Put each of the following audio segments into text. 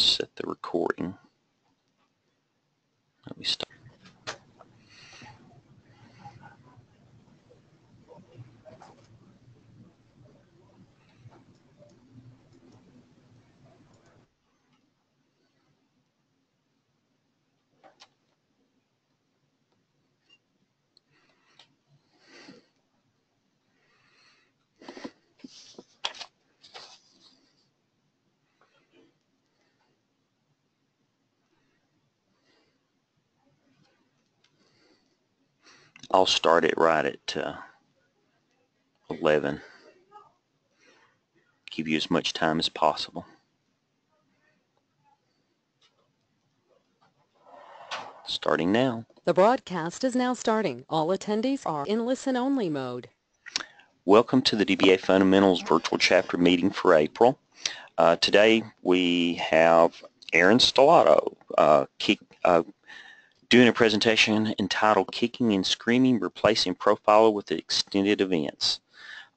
set the recording. Let me start. I'll start it right at uh, 11. Give you as much time as possible. Starting now. The broadcast is now starting. All attendees are in listen-only mode. Welcome to the DBA Fundamentals Virtual Chapter Meeting for April. Uh, today we have Erin Stellato uh, kick, uh, doing a presentation entitled Kicking and Screaming, Replacing Profiler with Extended Events.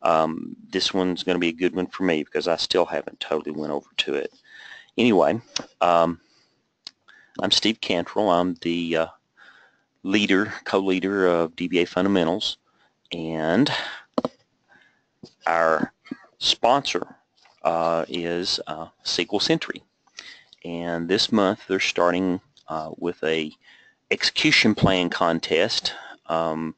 Um, this one's going to be a good one for me because I still haven't totally went over to it. Anyway, um, I'm Steve Cantrell. I'm the uh, leader, co-leader of DBA Fundamentals, and our sponsor uh, is uh, SQL Sentry. And this month they're starting uh, with a execution plan contest. Um,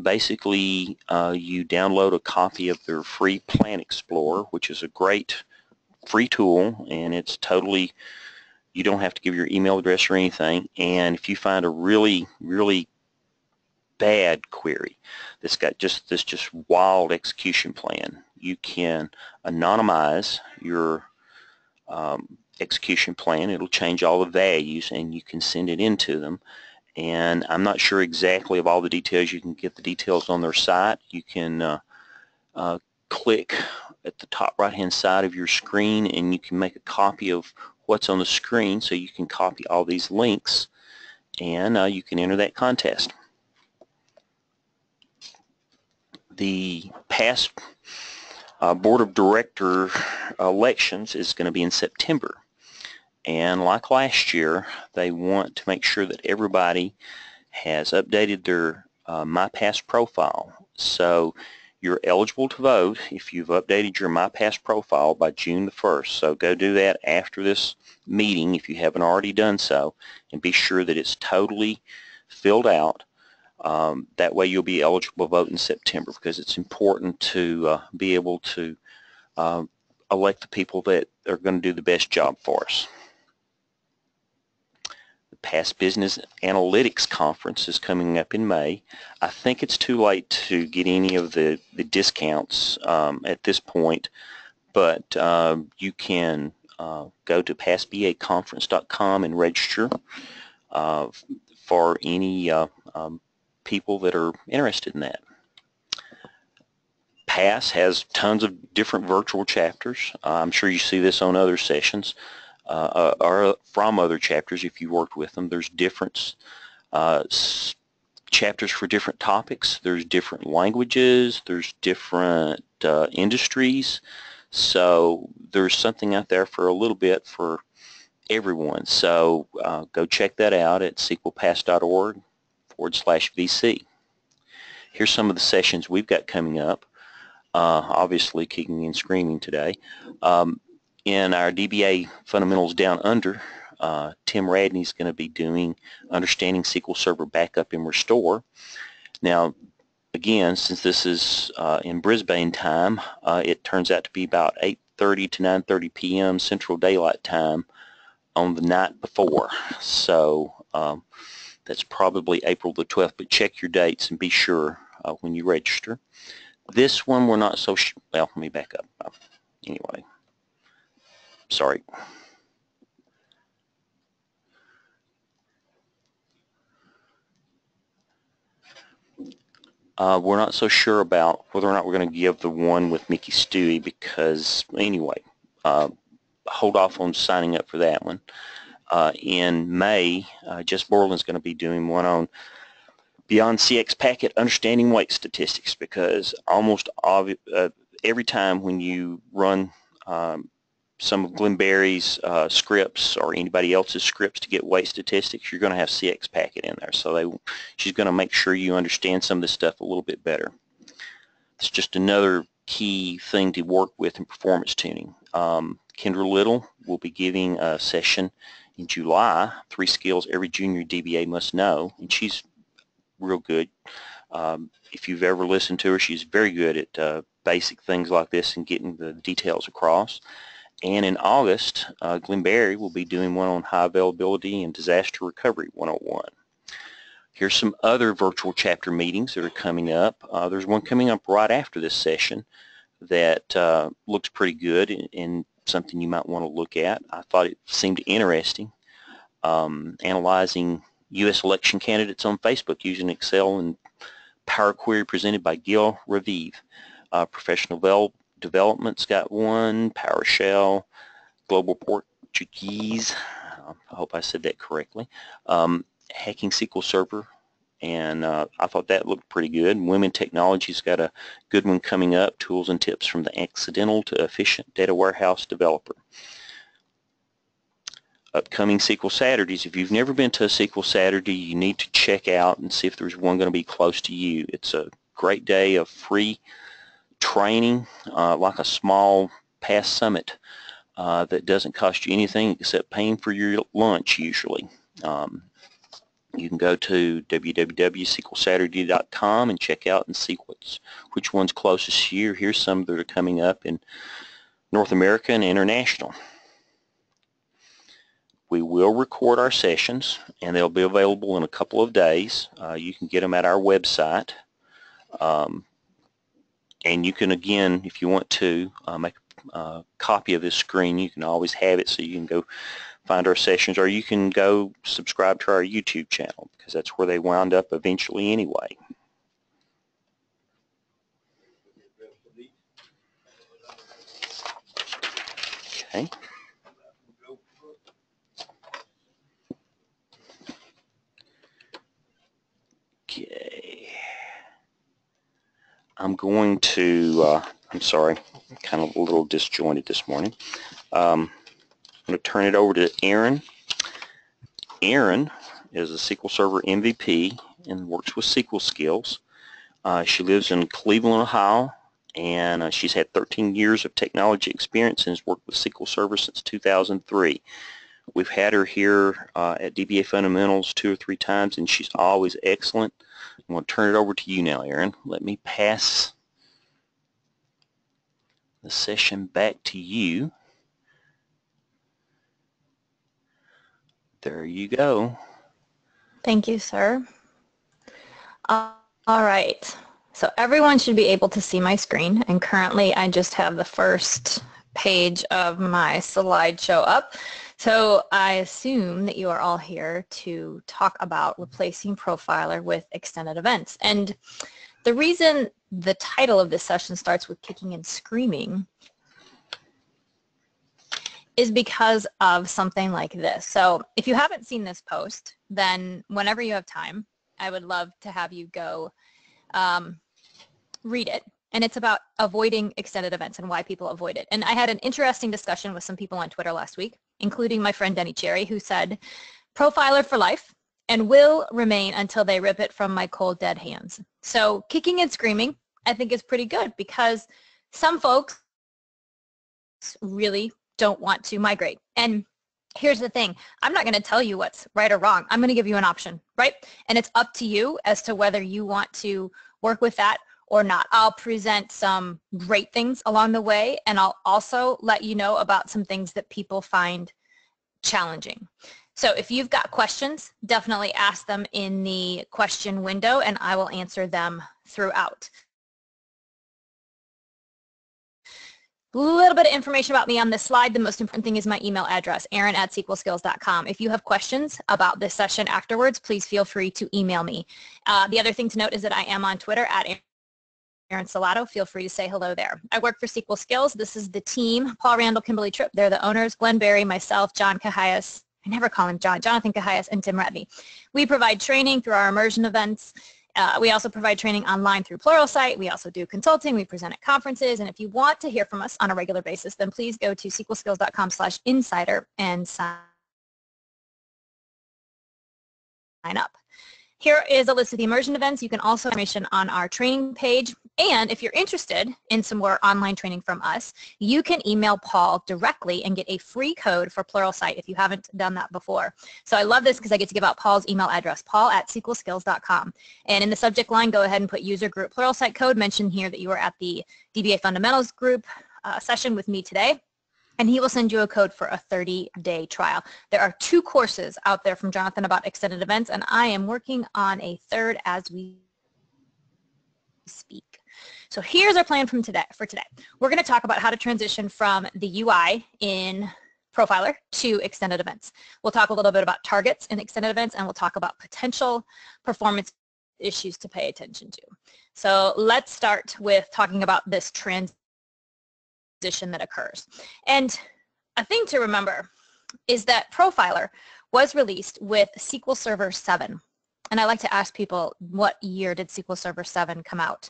basically, uh, you download a copy of their free Plan Explorer, which is a great free tool, and it's totally, you don't have to give your email address or anything. And if you find a really, really bad query that's got just this just wild execution plan, you can anonymize your um, execution plan. It'll change all the values and you can send it into them and I'm not sure exactly of all the details. You can get the details on their site. You can uh, uh, click at the top right hand side of your screen and you can make a copy of what's on the screen so you can copy all these links and uh, you can enter that contest. The PASS uh, Board of Director elections is going to be in September and like last year, they want to make sure that everybody has updated their uh, MyPass profile. So you're eligible to vote if you've updated your MyPass profile by June the 1st. So go do that after this meeting if you haven't already done so and be sure that it's totally filled out. Um, that way you'll be eligible to vote in September because it's important to uh, be able to uh, elect the people that are going to do the best job for us. PASS Business Analytics Conference is coming up in May. I think it's too late to get any of the, the discounts um, at this point, but uh, you can uh, go to passbaconference.com and register uh, for any uh, um, people that are interested in that. PASS has tons of different virtual chapters. I'm sure you see this on other sessions uh, or from other chapters if you worked with them. There's different uh, chapters for different topics. There's different languages. There's different uh, industries. So there's something out there for a little bit for everyone. So uh, go check that out at sqlpass.org forward slash VC. Here's some of the sessions we've got coming up. Uh, obviously kicking and screaming today. Um, in our DBA Fundamentals Down Under, uh, Tim Radney is going to be doing Understanding SQL Server Backup and Restore. Now, again, since this is uh, in Brisbane time, uh, it turns out to be about 8.30 to 9.30 p.m. Central Daylight Time on the night before. So um, that's probably April the 12th, but check your dates and be sure uh, when you register. This one we're not so, well, let me back up. Anyway. Sorry. Uh, we're not so sure about whether or not we're going to give the one with Mickey Stuewe because, anyway, uh, hold off on signing up for that one. Uh, in May, uh, Jess Borland's going to be doing one on Beyond CX Packet Understanding Wait Statistics because almost uh, every time when you run um, some of Glenn Berry's uh, scripts or anybody else's scripts to get wait statistics, you're going to have CX Packet in there. So they, she's going to make sure you understand some of this stuff a little bit better. It's just another key thing to work with in performance tuning. Um, Kendra Little will be giving a session in July, three skills every junior DBA must know, and she's real good. Um, if you've ever listened to her, she's very good at uh, basic things like this and getting the details across. And in August, uh, Glenn Berry will be doing one on high availability and disaster recovery 101. Here's some other virtual chapter meetings that are coming up. Uh, there's one coming up right after this session that uh, looks pretty good and, and, something you might want to look at. I thought it seemed interesting. Um, analyzing U.S. election candidates on Facebook using Excel and Power Query presented by Gil Raviv. Uh, professional Development's got one, PowerShell, Global Portuguese, I hope I said that correctly, um, Hacking SQL Server, and uh, I thought that looked pretty good. Women Technology's got a good one coming up, Tools and Tips from the Accidental to Efficient Data Warehouse Developer. Upcoming SQL Saturdays. If you've never been to a SQL Saturday, you need to check out and see if there's one going to be close to you. It's a great day of free training, uh, like a small PASS summit uh, that doesn't cost you anything except paying for your lunch usually. Um, you can go to www.sqlsaturday.com and check out and see what's, which one's closest to you. Here's some that are coming up in North America and international. We will record our sessions and they'll be available in a couple of days. Uh, you can get them at our website. Um, and you can again if you want to uh, make a copy of this screen you can always have it so you can go find our sessions or you can go subscribe to our YouTube channel because that's where they wound up eventually anyway. Okay. I'm going to, uh, I'm sorry, I'm kind of a little disjointed this morning. Um, I'm going to turn it over to Erin. Erin is a SQL Server MVP and works with SQL skills. Uh, she lives in Cleveland, Ohio, and uh, she's had 13 years of technology experience and has worked with SQL Server since 2003. We've had her here uh, at DBA Fundamentals two or three times, and she's always excellent. I'm going to turn it over to you now, Erin. Let me pass the session back to you. There you go. Thank you, sir. Uh, all right. So everyone should be able to see my screen, and currently I just have the first page of my slideshow up. So I assume that you are all here to talk about replacing Profiler with extended events. And the reason the title of this session starts with kicking and screaming is because of something like this. So if you haven't seen this post, then whenever you have time, I would love to have you go um, read it and it's about avoiding extended events and why people avoid it. And I had an interesting discussion with some people on Twitter last week, including my friend Denny Cherry, who said, profiler for life and will remain until they rip it from my cold dead hands. So kicking and screaming, I think is pretty good because some folks really don't want to migrate. And here's the thing. I'm not going to tell you what's right or wrong. I'm going to give you an option, right? And it's up to you as to whether you want to work with that or not. I'll present some great things along the way and I'll also let you know about some things that people find challenging. So if you've got questions, definitely ask them in the question window and I will answer them throughout. A little bit of information about me on this slide. The most important thing is my email address, erin at sqlskills.com. If you have questions about this session afterwards, please feel free to email me. Uh, the other thing to note is that I am on Twitter at Erin Stellato. Feel free to say hello there. I work for SQL Skills. This is the team, Paul Randal, Kimberly Tripp. They're the owners, Glenn Berry, myself, John Kehayias. I never call him John, Jonathan Kehayias, and Tim Radney. We provide training through our immersion events, Uh, we also provide training online through Pluralsight. We also do consulting. We present at conferences. And if you want to hear from us on a regular basis, then please go to sqlskills.com slash insider and sign up. Here is a list of the immersion events. You can also information on our training page. And if you're interested in some more online training from us, you can email Paul directly and get a free code for Pluralsight if you haven't done that before. So I love this because I get to give out Paul's email address, paul at sqlskills.com. And in the subject line, go ahead and put user group Pluralsight code. Mention here that you were at the DBA Fundamentals group uh, session with me today and he will send you a code for a 30-day trial. There are two courses out there from Jonathan about extended events, and I am working on a third as we speak. So here's our plan from today for today. We're going to talk about how to transition from the UI in Profiler to extended events. We'll talk a little bit about targets in extended events, and we'll talk about potential performance issues to pay attention to. So let's start with talking about this transition that occurs. And a thing to remember is that Profiler was released with SQL Server 7. And I like to ask people, what year did SQL Server 7 come out?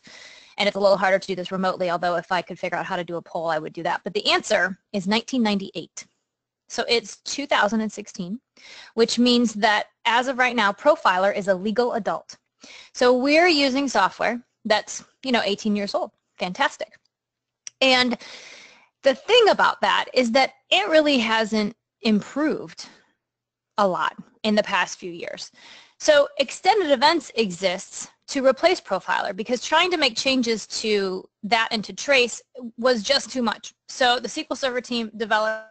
And it's a little harder to do this remotely, although if I could figure out how to do a poll, I would do that. But the answer is 1998. So it's 2016, which means that as of right now, Profiler is a legal adult. So we're using software that's, you know, 18 years old. Fantastic. And the thing about that is that it really hasn't improved a lot in the past few years. So extended events exists to replace Profiler because trying to make changes to that and to trace was just too much. So the SQL Server team developed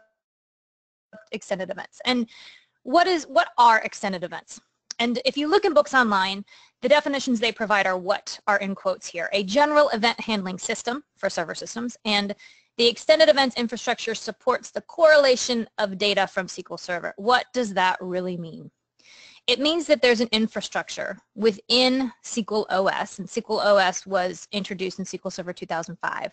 extended events. And what is what are extended events? And if you look in books online, the definitions they provide are what are in quotes here. A general event handling system for server systems and the extended events infrastructure supports the correlation of data from SQL Server. What does that really mean? It means that there's an infrastructure within SQL OS, and SQL OS was introduced in SQL Server 2005.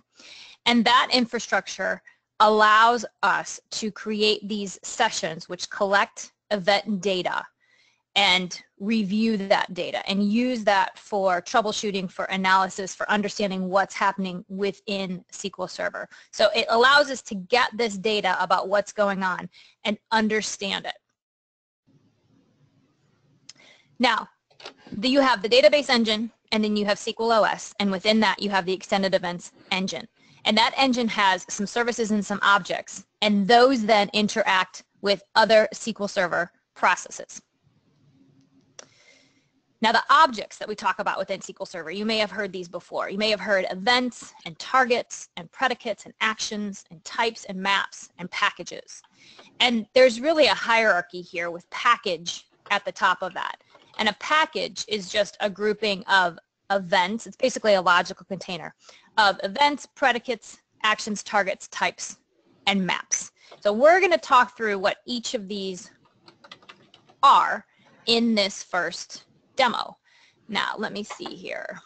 And that infrastructure allows us to create these sessions which collect event data and review that data and use that for troubleshooting, for analysis, for understanding what's happening within SQL Server. So it allows us to get this data about what's going on and understand it. Now, you have the database engine and then you have SQL OS and within that you have the extended events engine. And that engine has some services and some objects and those then interact with other SQL Server processes. Now the objects that we talk about within SQL Server, you may have heard these before. You may have heard events and targets and predicates and actions and types and maps and packages. And there's really a hierarchy here with package at the top of that. And a package is just a grouping of events. It's basically a logical container of events, predicates, actions, targets, types, and maps. So we're going to talk through what each of these are in this first demo. Now, let me see here.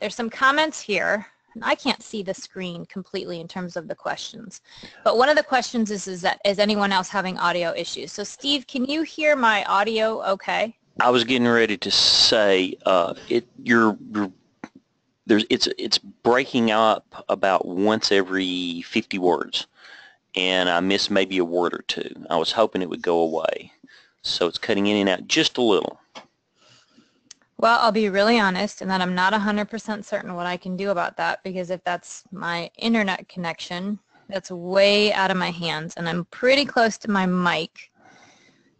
There's some comments here. I can't see the screen completely in terms of the questions. But one of the questions is, is that is anyone else having audio issues? So Steve, can you hear my audio okay? I was getting ready to say uh, it. You're, you're there's it's it's breaking up about once every 50 words, and I missed maybe a word or two. I was hoping it would go away, so it's cutting in and out just a little. Well, I'll be really honest and that I'm not 100% certain what I can do about that because if that's my internet connection, that's way out of my hands and I'm pretty close to my mic.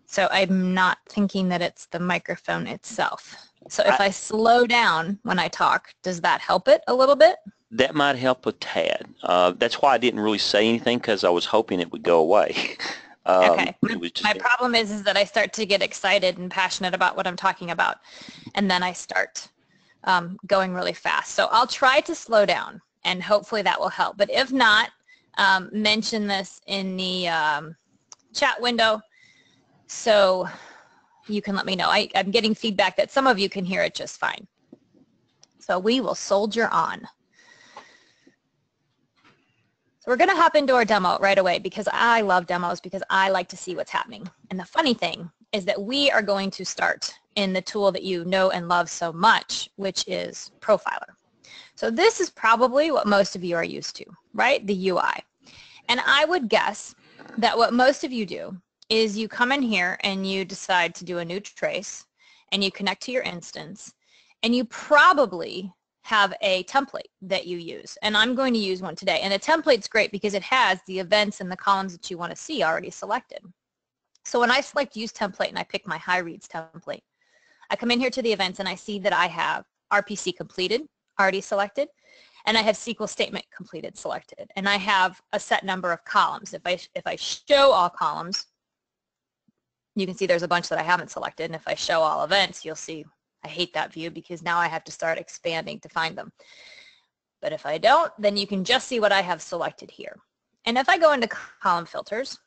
So I'm not thinking that it's the microphone itself. So if I, I slow down when I talk, does that help it a little bit? That might help a tad. Uh, that's why I didn't really say anything because I was hoping it would go away. Um, okay. My problem is, is that I start to get excited and passionate about what I'm talking about, and then I start um, going really fast. So I'll try to slow down, and hopefully that will help. But if not, um, mention this in the um, chat window so you can let me know. I, I'm getting feedback that some of you can hear it just fine. So we will soldier on we're going to hop into our demo right away because I love demos because I like to see what's happening. And the funny thing is that we are going to start in the tool that you know and love so much, which is Profiler. So this is probably what most of you are used to, right? The UI. And I would guess that what most of you do is you come in here and you decide to do a new trace and you connect to your instance and you probably have a template that you use. And I'm going to use one today. And a template's great because it has the events and the columns that you want to see already selected. So when I select use template and I pick my high reads template, I come in here to the events and I see that I have RPC completed, already selected, and I have SQL statement completed selected. And I have a set number of columns. If I, if I show all columns, you can see there's a bunch that I haven't selected. And if I show all events, you'll see I hate that view because now I have to start expanding to find them. But if I don't, then you can just see what I have selected here. And if I go into column filters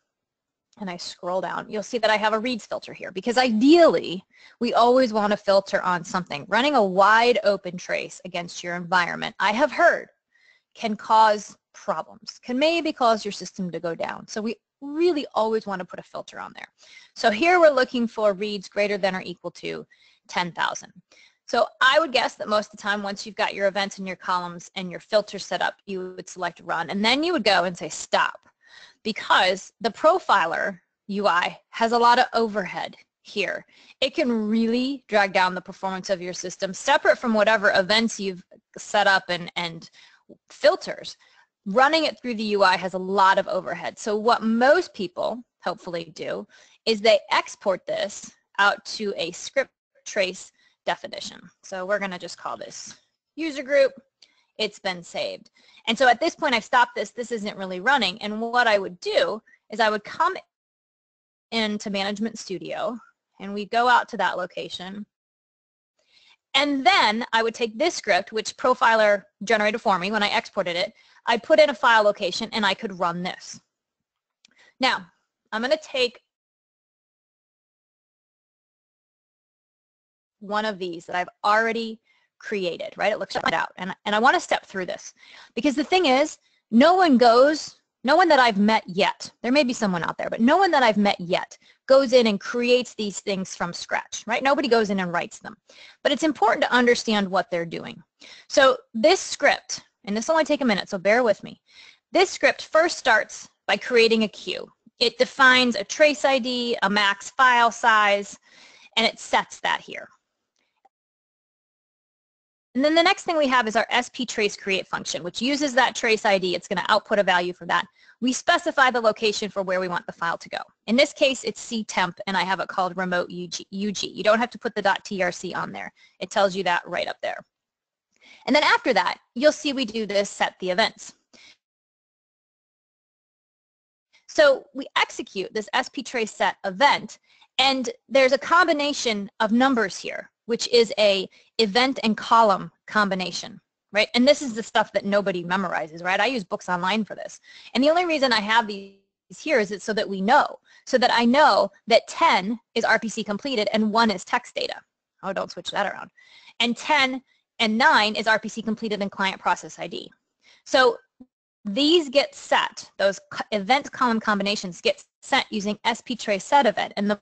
and I scroll down, you'll see that I have a reads filter here because ideally we always want to filter on something. Running a wide open trace against your environment, I have heard, can cause problems, can maybe cause your system to go down. So we really always want to put a filter on there. So here we're looking for reads greater than or equal to 10,000. So I would guess that most of the time once you've got your events and your columns and your filter set up, you would select run and then you would go and say stop because the profiler UI has a lot of overhead here. It can really drag down the performance of your system separate from whatever events you've set up and, and filters. Running it through the UI has a lot of overhead. So what most people hopefully do is they export this out to a script trace definition. So we're going to just call this user group. It's been saved. And so at this point, I've stopped this. This isn't really running. And what I would do is I would come into Management Studio and we go out to that location. And then I would take this script, which Profiler generated for me when I exported it. I'd put in a file location and I could run this. Now, I'm going to take one of these that I've already created, right? It looks like out. And, and I want to step through this because the thing is, no one goes, no one that I've met yet, there may be someone out there, but no one that I've met yet goes in and creates these things from scratch, right? Nobody goes in and writes them. But it's important to understand what they're doing. So this script, and this will only take a minute, so bear with me. This script first starts by creating a queue. It defines a trace ID, a max file size, and it sets that here. And then the next thing we have is our SP trace create function, which uses that trace ID. It's going to output a value for that. We specify the location for where we want the file to go. In this case, it's ctemp, and I have it called remote UG. You don't have to put the .trc on there. It tells you that right up there. And then after that, you'll see we do this set the events. So we execute this SP trace set event, and there's a combination of numbers here which is a event and column combination, right? And this is the stuff that nobody memorizes, right? I use books online for this. And the only reason I have these here is it so that we know, so that I know that 10 is RPC completed and 1 is text data. Oh, don't switch that around. And 10 and 9 is RPC completed and client process ID. So these get set, those event column combinations get set using SP trace set event. And the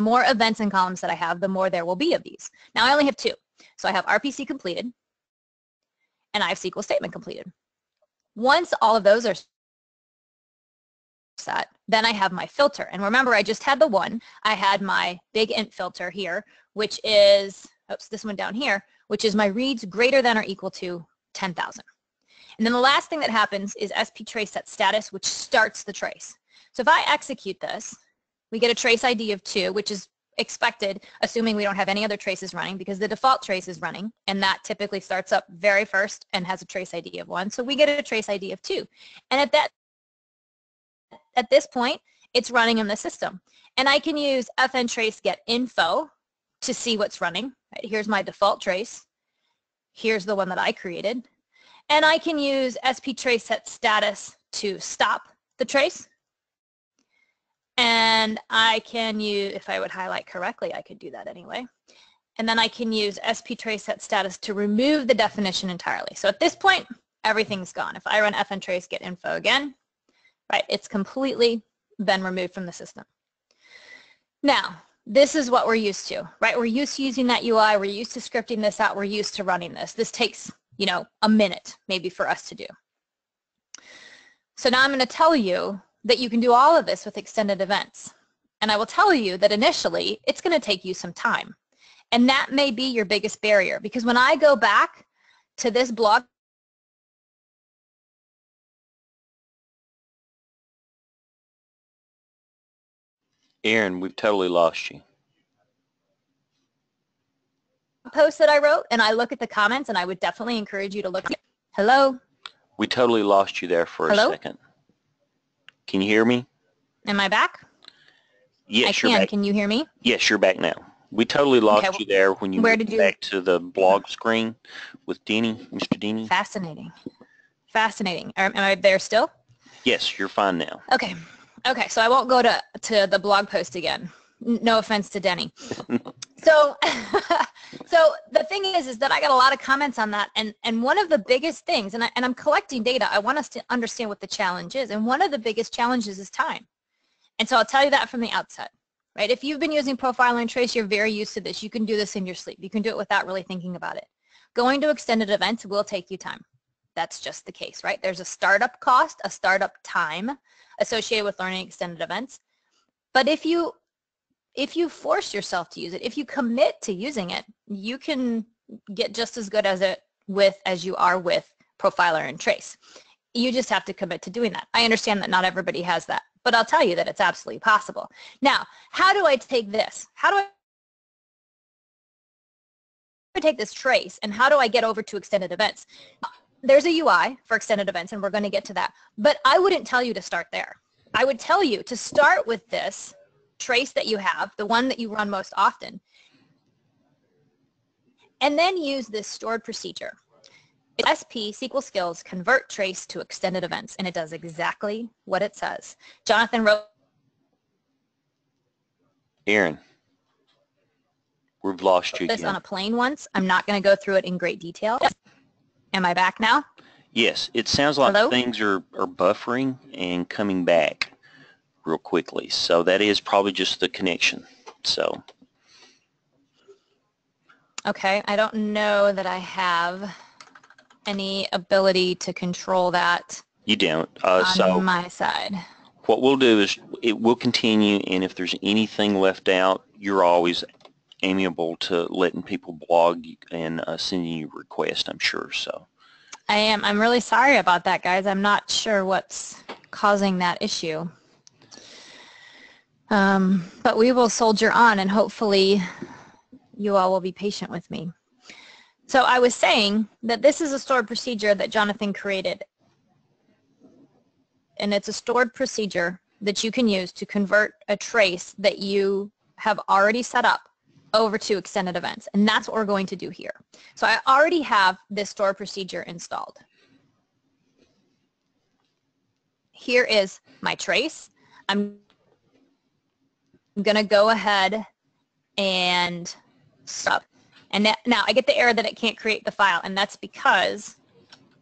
more events and columns that I have, the more there will be of these. Now I only have two. So I have RPC completed and I have SQL statement completed. Once all of those are set, then I have my filter. And remember, I just had the one. I had my big int filter here, which is, oops, this one down here, which is my reads greater than or equal to 10,000. And then the last thing that happens is SP trace set status, which starts the trace. So if I execute this, we get a trace ID of 2, which is expected, assuming we don't have any other traces running, because the default trace is running, and that typically starts up very first and has a trace ID of 1. So we get a trace ID of 2. And at that, at this point, it's running in the system. And I can use fn trace get info to see what's running. Here's my default trace. Here's the one that I created. And I can use sp trace set status to stop the trace and I can use, if I would highlight correctly, I could do that anyway. And then I can use SP trace set status to remove the definition entirely. So at this point, everything's gone. If I run fn trace get info again, right, it's completely been removed from the system. Now, this is what we're used to, right? We're used to using that UI. We're used to scripting this out. We're used to running this. This takes, you know, a minute maybe for us to do. So now I'm going to tell you that you can do all of this with extended events. And I will tell you that initially it's going to take you some time. And that may be your biggest barrier because when I go back to this blog Erin, we've totally lost you. post that I wrote and I look at the comments and I would definitely encourage you to look. Hello? We totally lost you there for Hello? a second. Can you hear me? Am I back? Yes, I you're can. back. Can you hear me? Yes, you're back now. We totally lost Okay, you there when you where went did you- back to the blog screen with Denny, Mr. Denny. Fascinating. Fascinating. Am am I there still? Yes, you're fine now. Okay. Okay, so I won't go to, to the blog post again. No offense to Denny. so, so the thing is, is that I got a lot of comments on that. And, and one of the biggest things, and, I, and I'm collecting data, I want us to understand what the challenge is. And one of the biggest challenges is time. And so I'll tell you that from the outset, right? If you've been using Profiler and Trace, you're very used to this. You can do this in your sleep. You can do it without really thinking about it. Going to extended events will take you time. That's just the case, right? There's a startup cost, a startup time associated with learning extended events. But if you if you force yourself to use it, if you commit to using it, you can get just as good as it with as you are with Profiler and Trace. You just have to commit to doing that. I understand that not everybody has that, but I'll tell you that it's absolutely possible. Now, how do I take this? How do I take this trace and how do I get over to extended events? There's a UI for extended events and we're going to get to that. But I wouldn't tell you to start there. I would tell you to start with this trace that you have, the one that you run most often, and then use this stored procedure. SP SQL skills convert trace to extended events and it does exactly what it says. Jonathan wrote Erin, we've lost you this on a plane once. I'm not going to go through it in great detail. Am I back now? Yes, it sounds like Hello? things are, are buffering and coming back real quickly. So that is probably just the connection. So Okay, I don't know that I have any ability to control that you don't. Uh, on so my side. what we'll do is it will continue and if there's anything left out, you're always amiable to letting people blog and uh, sending you requests, I'm sure. So I am. I'm really sorry about that, guys. I'm not sure what's causing that issue. Um, but we will soldier on and hopefully you all will be patient with me. So I was saying that this is a stored procedure that Jonathan created. And it's a stored procedure that you can use to convert a trace that you have already set up over to extended events. And that's what we're going to do here. So I already have this store procedure installed. Here is my trace. I'm going to go ahead and stop. And now I get the error that it can't create the file, and that's because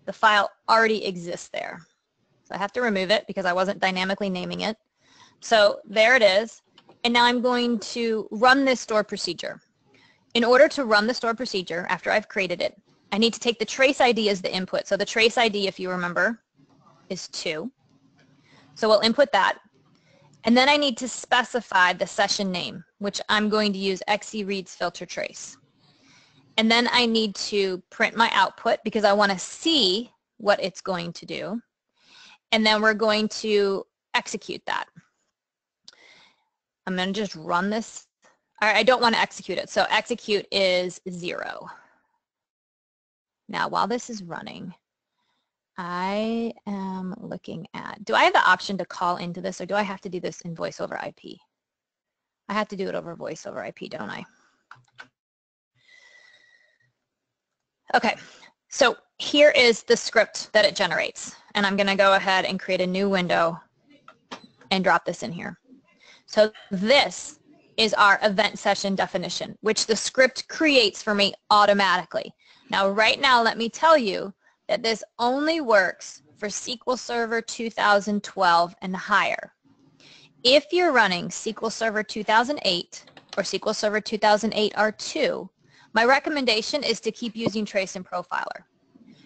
the file already exists there. So I have to remove it because I wasn't dynamically naming it. So there it is. And now I'm going to run this store procedure. In order to run the store procedure after I've created it, I need to take the trace ID as the input. So the trace ID, if you remember, is 2. So we'll input that. And then I need to specify the session name, which I'm going to use XE reads filter trace. And then I need to print my output because I want to see what it's going to do. And then we're going to execute that. I'm going to just run this. I don't want to execute it. So execute is zero. Now, while this is running, I am looking at, do I have the option to call into this or do I have to do this in voice over IP? I have to do it over voice over IP, don't I? Okay, so here is the script that it generates. And I'm going to go ahead and create a new window and drop this in here. So this is our event session definition, which the script creates for me automatically. Now, right now, let me tell you that this only works for SQL Server 2012 and higher. If you're running SQL Server 2008 or SQL Server 2008 R2, my recommendation is to keep using Trace and Profiler.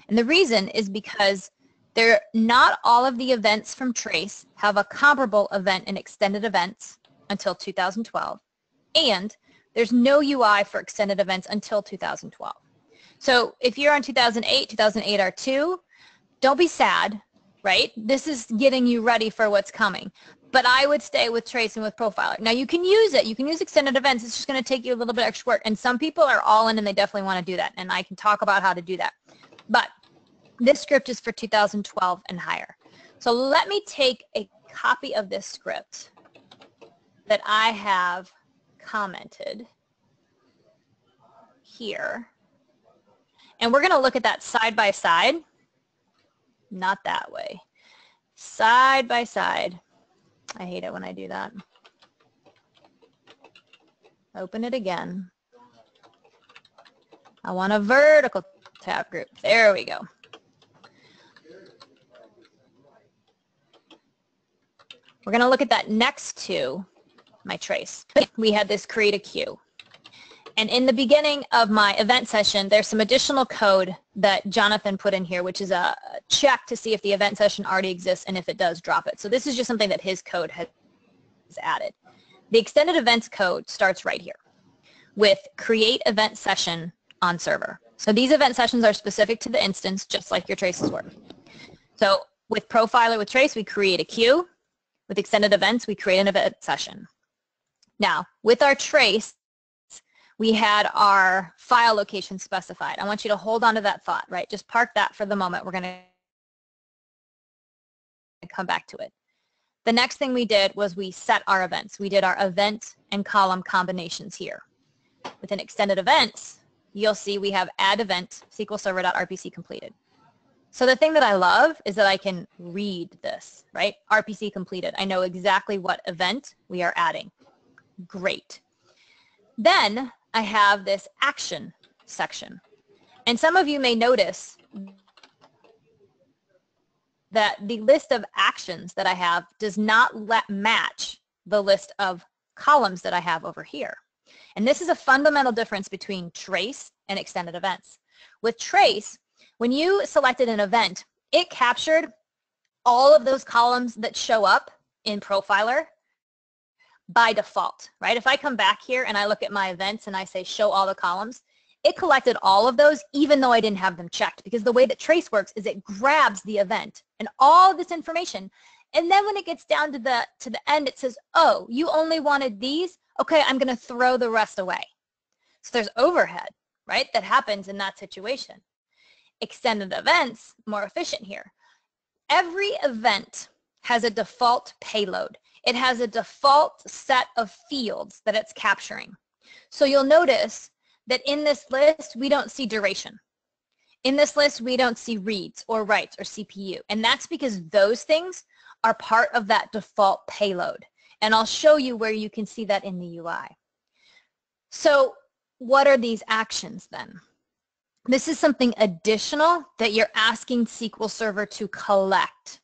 And the reason is because there, not all of the events from Trace have a comparable event in extended events until 2012, and there's no UI for extended events until 2012. So if you're on 2008, 2008 R2, don't be sad, right? This is getting you ready for what's coming. But I would stay with Trace and with Profiler. Now you can use it. You can use extended events. It's just going to take you a little bit extra work. And some people are all in and they definitely want to do that. And I can talk about how to do that. But this script is for 2012 and higher. So let me take a copy of this script that I have commented here. And we're going to look at that side by side. Not that way. Side by side. I hate it when I do that. Open it again. I want a vertical tab group. There we go. We're going to look at that next to my trace. We had this create a queue. And in the beginning of my event session, there's some additional code that Jonathan put in here, which is a check to see if the event session already exists, and if it does, drop it. So this is just something that his code has added. The extended events code starts right here with create event session on server. So these event sessions are specific to the instance, just like your traces were. So with Profiler with Trace, we create a queue. With extended events, we create an event session. Now, with our trace, we had our file location specified. I want you to hold on to that thought, right? Just park that for the moment. We're going to come back to it. The next thing we did was we set our events. We did our event and column combinations here. Within extended events, you'll see we have add event SQL Server.rpc completed. So the thing that I love is that I can read this, right? RPC completed. I know exactly what event we are adding. Great. Then I have this action section. And some of you may notice that the list of actions that I have does not let match the list of columns that I have over here. And this is a fundamental difference between trace and extended events. With trace, when you selected an event, it captured all of those columns that show up in Profiler by default, right? If I come back here and I look at my events and I say show all the columns, it collected all of those even though I didn't have them checked because the way that Trace works is it grabs the event and all this information and then when it gets down to the to the end it says, "Oh, you only wanted these? Okay, I'm going to throw the rest away." So there's overhead, right? That happens in that situation. Extended events, more efficient here. Every event has a default payload. It has a default set of fields that it's capturing. So you'll notice that in this list, we don't see duration. In this list, we don't see reads or writes or CPU. And that's because those things are part of that default payload. And I'll show you where you can see that in the UI. So what are these actions then? This is something additional that you're asking SQL Server to collect.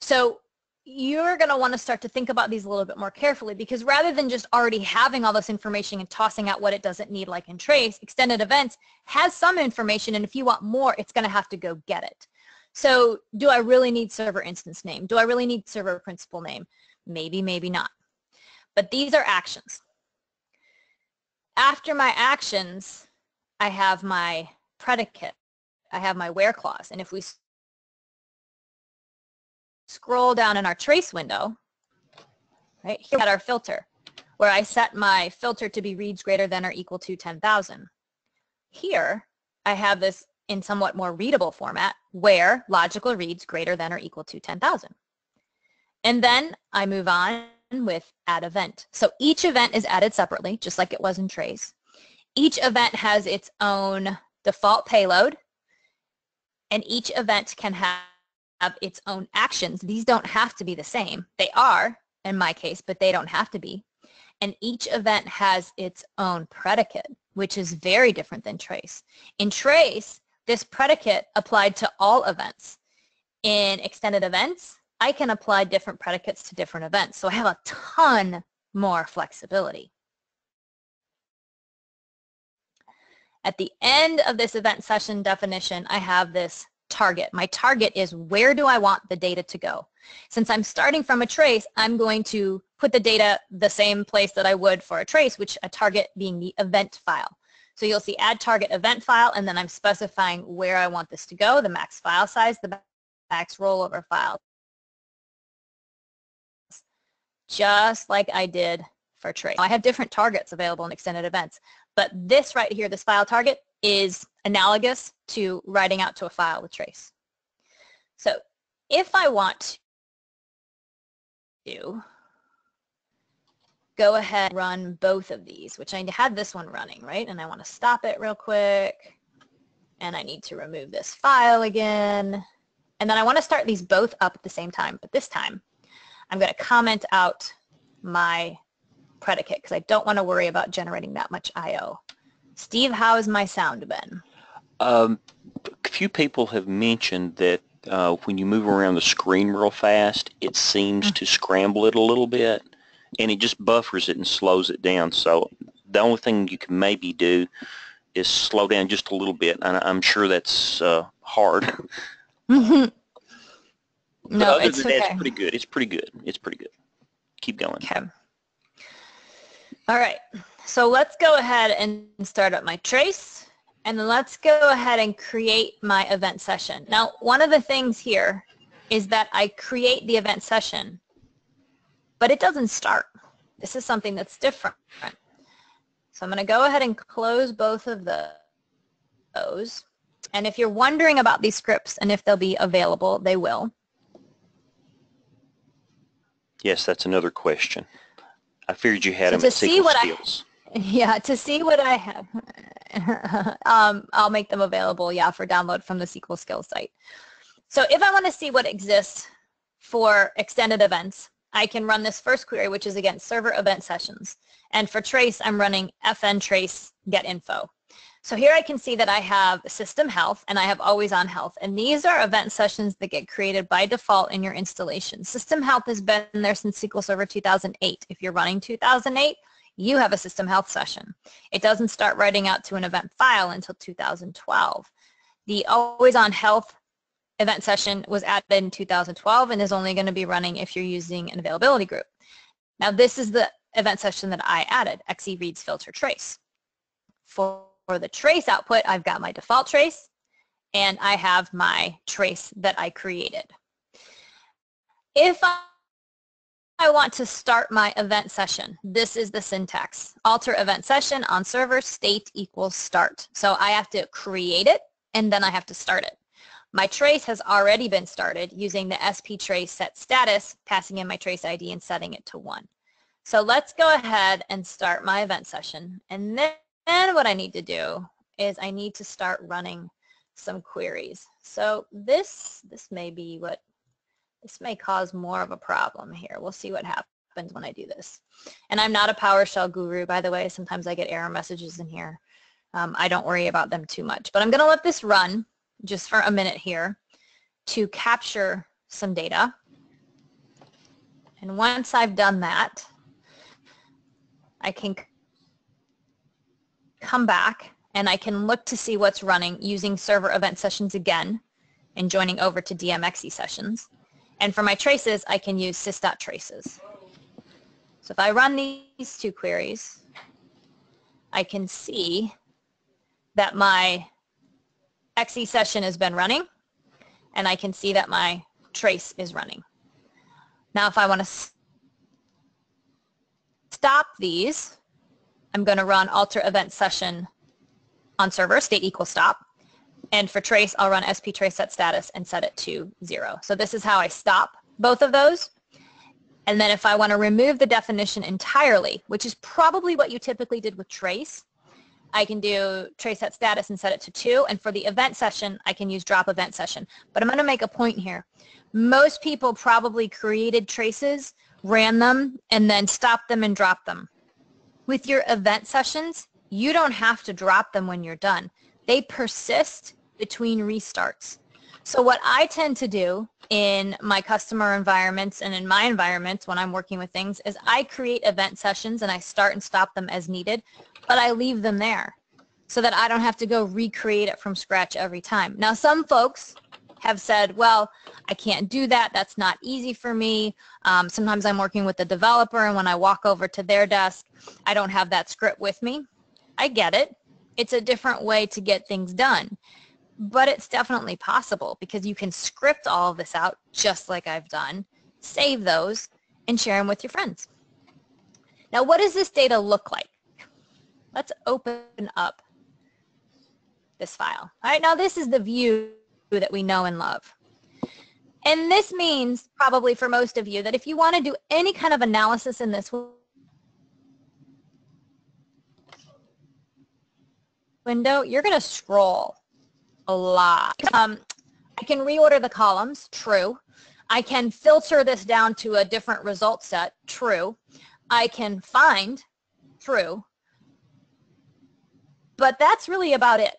So you're going to want to start to think about these a little bit more carefully because rather than just already having all this information and tossing out what it doesn't need like in Trace, Extended Events has some information and if you want more, it's going to have to go get it. So do I really need server instance name? Do I really need server principal name? Maybe, maybe not. But these are actions. After my actions, I have my predicate. I have my where clause. And if we scroll down in our trace window, right, here at our filter, where I set my filter to be reads greater than or equal to 10,000. Here, I have this in somewhat more readable format where logical reads greater than or equal to 10,000. And then I move on with add event. So each event is added separately, just like it was in Trace. Each event has its own default payload, and each event can have have its own actions. These don't have to be the same. They are, in my case, but they don't have to be. And each event has its own predicate, which is very different than trace. In trace, this predicate applied to all events. In extended events, I can apply different predicates to different events. So I have a ton more flexibility. At the end of this event session definition, I have this target. My target is where do I want the data to go? Since I'm starting from a trace, I'm going to put the data the same place that I would for a trace, which a target being the event file. So you'll see add target event file, and then I'm specifying where I want this to go, the max file size, the max rollover file. Just like I did for trace. I have different targets available in extended events, but this right here, this file target, is analogous to writing out to a file with trace. So if I want to go ahead and run both of these, which I had this one running, right? And I want to stop it real quick. And I need to remove this file again. And then I want to start these both up at the same time. But this time, I'm going to comment out my predicate because I don't want to worry about generating that much I.O. Steve, how has my sound been? Um, a few people have mentioned that uh, when you move around the screen real fast, it seems mm. to scramble it a little bit, and it just buffers it and slows it down. So the only thing you can maybe do is slow down just a little bit, and I'm sure that's uh, hard. no, it's okay. That, it's pretty good. It's pretty good. It's pretty good. Keep going. Okay. All right. So let's go ahead and start up my trace. And then let's go ahead and create my event session. Now, one of the things here is that I create the event session, but it doesn't start. This is something that's different. So I'm going to go ahead and close both of those. And if you're wondering about these scripts and if they'll be available, they will. Yes, that's another question. I figured you had so them at SQL Skills. I, yeah, to see what I have. um, I'll make them available, yeah, for download from the SQL Skills site. So if I want to see what exists for extended events, I can run this first query, which is against server event sessions. And for trace, I'm running fn trace get info. So here I can see that I have system health and I have always on health. And these are event sessions that get created by default in your installation. System health has been there since SQL Server 2008. If you're running 2008, you have a system health session. It doesn't start writing out to an event file until 2012. The always on health event session was added in 2012 and is only going to be running if you're using an availability group. Now this is the event session that I added, XE reads filter trace. For, for the trace output, I've got my default trace and I have my trace that I created. If I want to start my event session. This is the syntax. Alter event session on server state equals start. So I have to create it and then I have to start it. My trace has already been started using the sp trace set status, passing in my trace ID and setting it to 1. So let's go ahead and start my event session. And then what I need to do is I need to start running some queries. So this, this may be what this may cause more of a problem here. We'll see what happens when I do this. And I'm not a PowerShell guru, by the way. Sometimes I get error messages in here. Um, I don't worry about them too much. But I'm going to let this run just for a minute here to capture some data. And once I've done that, I can come back and I can look to see what's running using server event sessions again and joining over to DMXE sessions. And for my traces, I can use sys.traces. So if I run these two queries, I can see that my XE session has been running, and I can see that my trace is running. Now if I want to stop these, I'm going to run alter event session on server, state equals stop. And for trace, I'll run sp trace set status and set it to zero. So this is how I stop both of those. And then if I want to remove the definition entirely, which is probably what you typically did with trace, I can do trace set status and set it to two. And for the event session, I can use drop event session. But I'm going to make a point here. Most people probably created traces, ran them, and then stopped them and dropped them. With your event sessions, you don't have to drop them when you're done. They persist between restarts. So what I tend to do in my customer environments and in my environments when I'm working with things is I create event sessions and I start and stop them as needed, but I leave them there. so that I don't have to go recreate it from scratch every time. Now, some folks have said, well, I can't do that. That's not easy for me. Um, sometimes I'm working with the developer and when I walk over to their desk, I don't have that script with me. I get it. It's a different way to get things done. But it's definitely possible because you can script all of this out just like I've done, save those, and share them with your friends. Now, what does this data look like? Let's open up this file. All right, now this is the view that we know and love. And this means probably for most of you that if you want to do any kind of analysis in this window, you're going to scroll a lot. Um, I can reorder the columns, true. I can filter this down to a different result set, true. I can find, true. But that's really about it.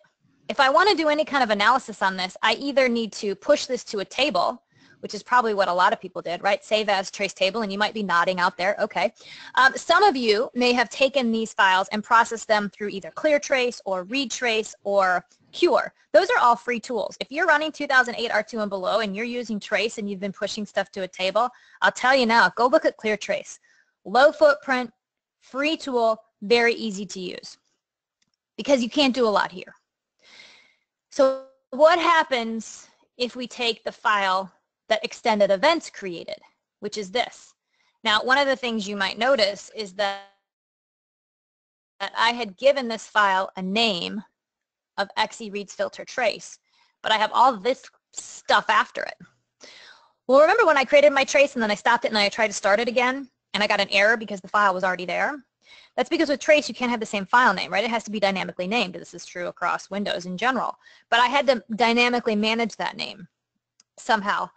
If I want to do any kind of analysis on this, I either need to push this to a table, which is probably what a lot of people did, right? Save as trace table, and you might be nodding out there. Okay. Um, some of you may have taken these files and processed them through either ClearTrace or ReadTrace or Qure. Those are all free tools. If you're running 2008 R2 and below and you're using Trace and you've been pushing stuff to a table, I'll tell you now, go look at ClearTrace. Low footprint, free tool, very easy to use because you can't do a lot here. So what happens if we take the file that extended events created, which is this? Now, one of the things you might notice is that, I had given this file a name of XE reads filter trace, but I have all this stuff after it. Well, remember when I created my trace and then I stopped it and I tried to start it again and I got an error because the file was already there? That's because with Trace, you can't have the same file name, right? It has to be dynamically named. This is true across Windows in general. But I had to dynamically manage that name somehow.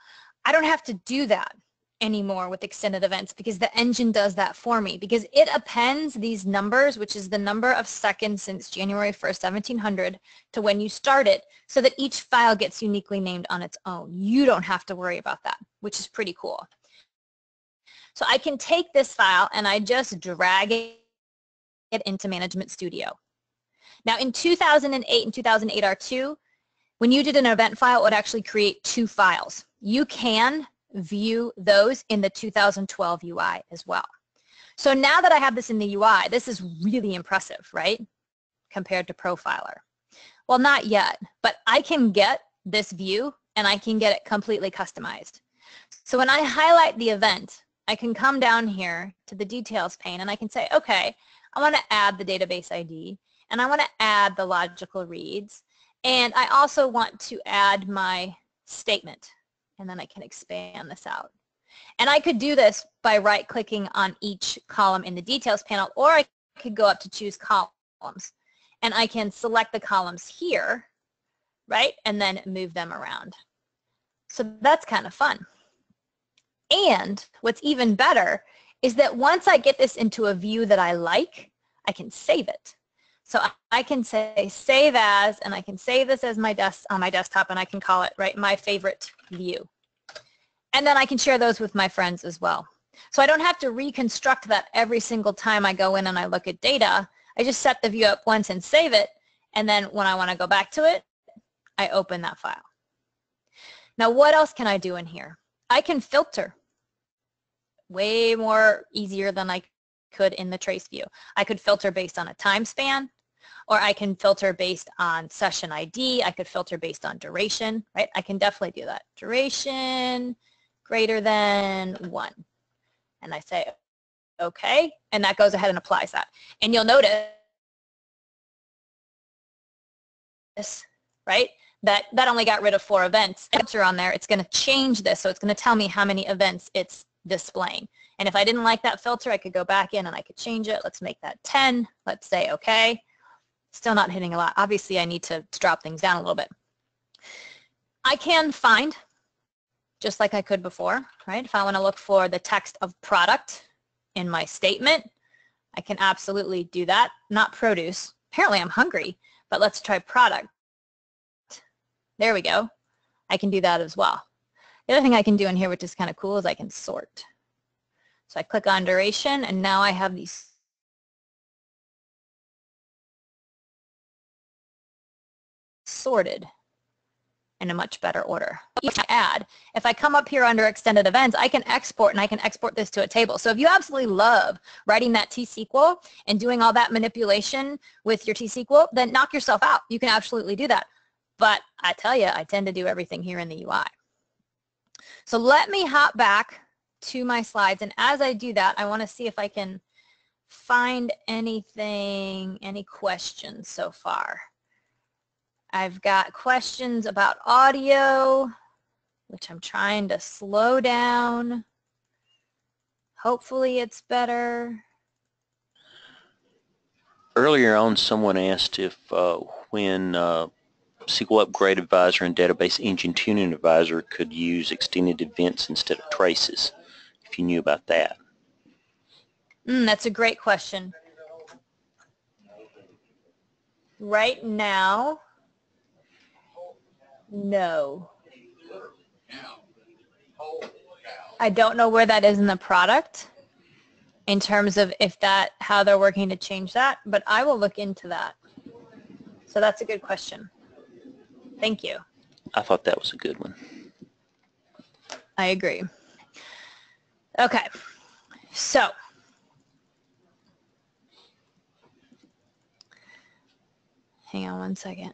I don't have to do that anymore with extended events because the engine does that for me because it appends these numbers, which is the number of seconds since January 1st, 1700 to when you start it so that each file gets uniquely named on its own. You don't have to worry about that, which is pretty cool. So I can take this file and I just drag it it into Management Studio. Now in 2008 and 2008 R2, when you did an event file, it would actually create two files. You can view those in the 2012 UI as well. So now that I have this in the UI, this is really impressive, right? Compared to Profiler. Well, not yet, but I can get this view and I can get it completely customized. So when I highlight the event, I can come down here to the details pane and I can say, okay, I want to add the database ID, and I want to add the logical reads, and I also want to add my statement, and then I can expand this out. And I could do this by right-clicking on each column in the details panel, or I could go up to choose columns, and I can select the columns here, right, and then move them around. So that's kind of fun. And what's even better is that once I get this into a view that I like, I can save it. So I can say save as, and I can save this as my desk on my desktop, and I can call it right my favorite view. And then I can share those with my friends as well. So I don't have to reconstruct that every single time I go in and I look at data. I just set the view up once and save it, and then when I want to go back to it, I open that file. Now what else can I do in here? I can filter way more easier than I could in the trace view. I could filter based on a time span, or I can filter based on session ID. I could filter based on duration, right? I can definitely do that. Duration greater than one. And I say, okay, and that goes ahead and applies that. And you'll notice, right, that that only got rid of four events. Filter on there, it's going to change this, so it's going to tell me how many events it's displaying. And if I didn't like that filter, I could go back in and I could change it. Let's make that 10. Let's say okay. Still not hitting a lot. Obviously, I need to, drop things down a little bit. I can find, just like I could before, right? If I want to look for the text of product in my statement, I can absolutely do that. Not produce. Apparently, I'm hungry, but let's try product. There we go. I can do that as well. The other thing I can do in here, which is kind of cool, is I can sort. So I click on duration, and now I have these sorted in a much better order. If I add, if I come up here under extended events, I can export and I can export this to a table. So if you absolutely love writing that T-SQL and doing all that manipulation with your T-SQL, then knock yourself out. You can absolutely do that. But I tell you, I tend to do everything here in the UI. So let me hop back to my slides. And as I do that, I want to see if I can find anything, any questions so far. I've got questions about audio, which I'm trying to slow down. Hopefully it's better. Earlier on, someone asked if uh, when uh, SQL Upgrade Advisor and Database Engine Tuning Advisor could use extended events instead of traces, if you knew about that. Mm, that's a great question. Right now, no. I don't know where that is in the product in terms of if that, how they're working to change that, but I will look into that. So that's a good question. Thank you. I thought that was a good one. I agree. Okay. So hang on one second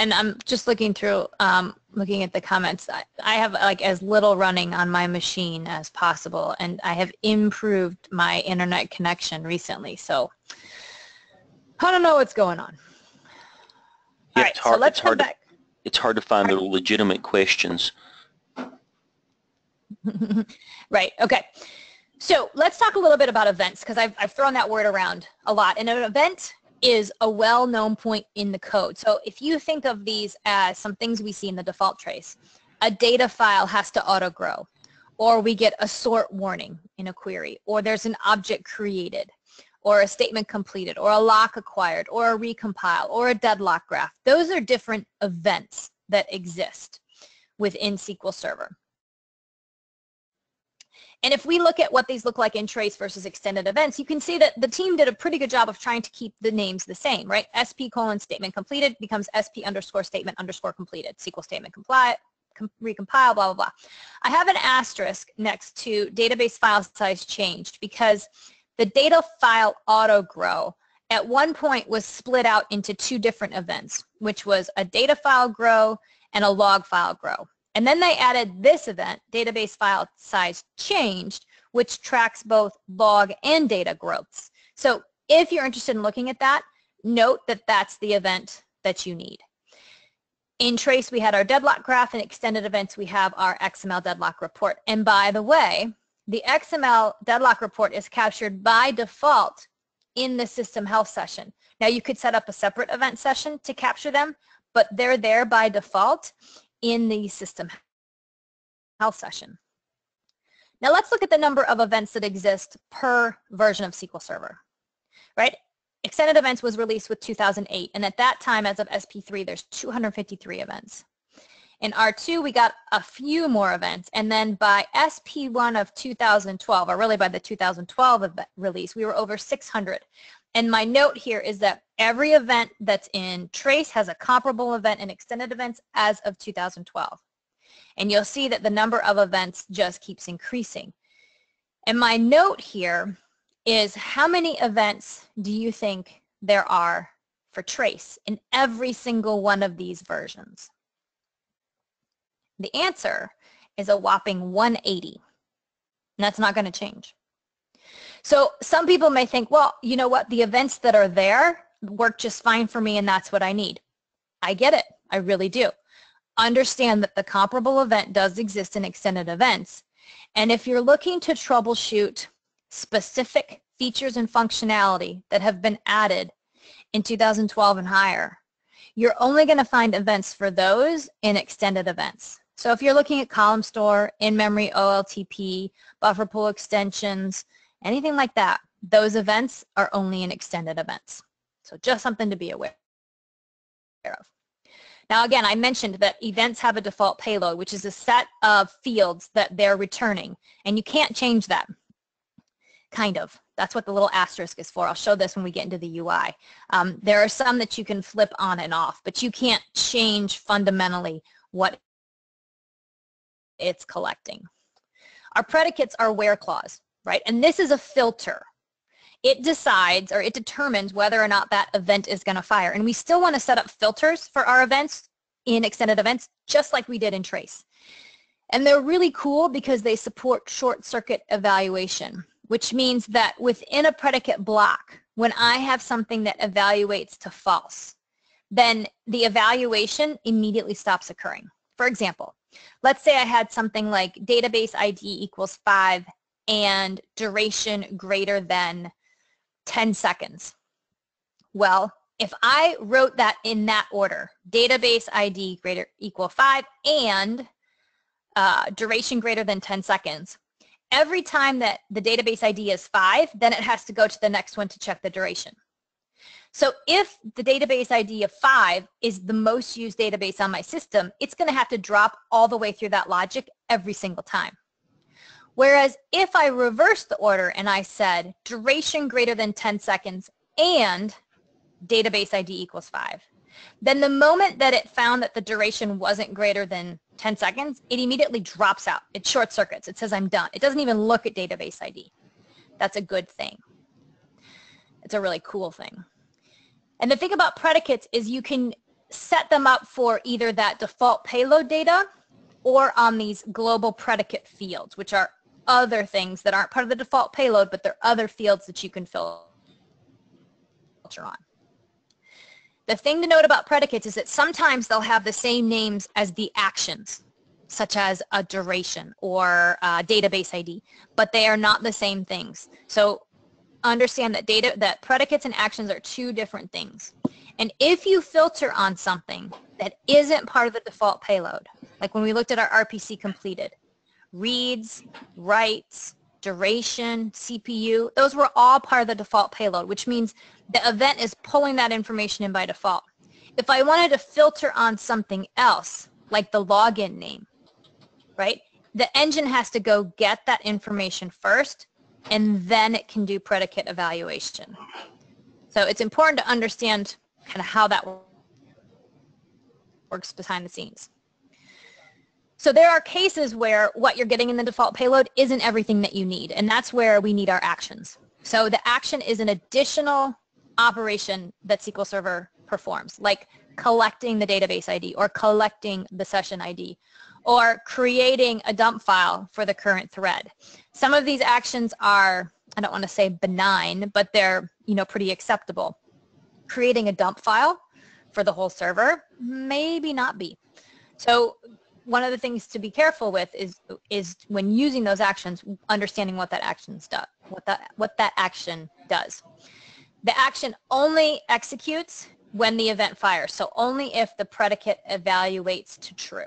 and I'm just looking through, um, looking at the comments. I, I, have like as little running on my machine as possible, and I have improved my internet connection recently. So I don't know what's going on. Yeah, All right, hard, so let's come back. It's hard to find the legitimate questions. right. Okay. So let's talk a little bit about events because I've, I've thrown that word around a lot. And an event is a well-known point in the code. So if you think of these as some things we see in the default trace, a data file has to auto-grow, or we get a sort warning in a query, or there's an object created, or a statement completed, or a lock acquired, or a recompile, or a deadlock graph. Those are different events that exist within SQL Server. And if we look at what these look like in trace versus extended events, you can see that the team did a pretty good job of trying to keep the names the same, right? SP colon statement completed becomes SP underscore statement underscore completed. SQL statement comply, com recompile, blah, blah, blah. I have an asterisk next to database file size changed because the data file auto grow at one point was split out into two different events, which was a data file grow and a log file grow. And then they added this event, database file size changed, which tracks both log and data growths. So if you're interested in looking at that, note that that's the event that you need. In Trace, we had our deadlock graph. and extended events, we have our XML deadlock report. And by the way, the XML deadlock report is captured by default in the system health session. Now, you could set up a separate event session to capture them, but they're there by default in the system health session. Now let's look at the number of events that exist per version of SQL Server, right? Extended Events was released with 2008, and at that time, as of SP3, there's 253 events. In R2, we got a few more events, and then by SP1 of 2012, or really by the 2012 release, we were over 600. And my note here is that every event that's in Trace has a comparable event in extended events as of 2012. And you'll see that the number of events just keeps increasing. And my note here is how many events do you think there are for Trace in every single one of these versions? The answer is a whopping 180. And that's not going to change. So some people may think, well, you know what, the events that are there work just fine for me and that's what I need. I get it. I really do. Understand that the comparable event does exist in extended events. And if you're looking to troubleshoot specific features and functionality that have been added in 2012 and higher, you're only going to find events for those in extended events. So if you're looking at column store, in-memory OLTP, buffer pool extensions, anything like that, those events are only in extended events. So just something to be aware of. Now again, I mentioned that events have a default payload, which is a set of fields that they're returning, and you can't change that. kind of. That's what the little asterisk is for. I'll show this when we get into the UI. Um, there are some that you can flip on and off, but you can't change fundamentally what it's collecting. Our predicates are where clause, right? And this is a filter. It decides or it determines whether or not that event is going to fire. And we still want to set up filters for our events in extended events, just like we did in Trace. And they're really cool because they support short circuit evaluation, which means that within a predicate block, when I have something that evaluates to false, then the evaluation immediately stops occurring. For example, let's say I had something like database ID equals 5 and duration greater than 10 seconds. Well, if I wrote that in that order, database ID greater equal 5 and uh, duration greater than 10 seconds, every time that the database ID is 5, then it has to go to the next one to check the duration. So if the database ID of 5 is the most used database on my system, it's going to have to drop all the way through that logic every single time. Whereas if I reverse the order and I said duration greater than 10 seconds and database ID equals 5, then the moment that it found that the duration wasn't greater than 10 seconds, it immediately drops out. It short circuits. It says I'm done. It doesn't even look at database ID. That's a good thing. It's a really cool thing. And the thing about predicates is you can set them up for either that default payload data or on these global predicate fields, which are other things that aren't part of the default payload, but they're other fields that you can filter on. The thing to note about predicates is that sometimes they'll have the same names as the actions, such as a duration or a database ID, but they are not the same things. So understand that data that predicates and actions are two different things. And if you filter on something that isn't part of the default payload, like when we looked at our RPC completed, reads, writes, duration, CPU, those were all part of the default payload, which means the event is pulling that information in by default. If I wanted to filter on something else, like the login name, right, the engine has to go get that information first and then it can do predicate evaluation. So it's important to understand kind of how that works behind the scenes. So there are cases where what you're getting in the default payload isn't everything that you need, and that's where we need our actions. So the action is an additional operation that SQL Server performs, like collecting the database ID or collecting the session ID or creating a dump file for the current thread. Some of these actions are, I don't want to say benign, but they're, you know, pretty acceptable. Creating a dump file for the whole server, maybe not be. So one of the things to be careful with is is when using those actions, understanding what that actions does, what that what that action does. The action only executes when the event fires, so only if the predicate evaluates to true.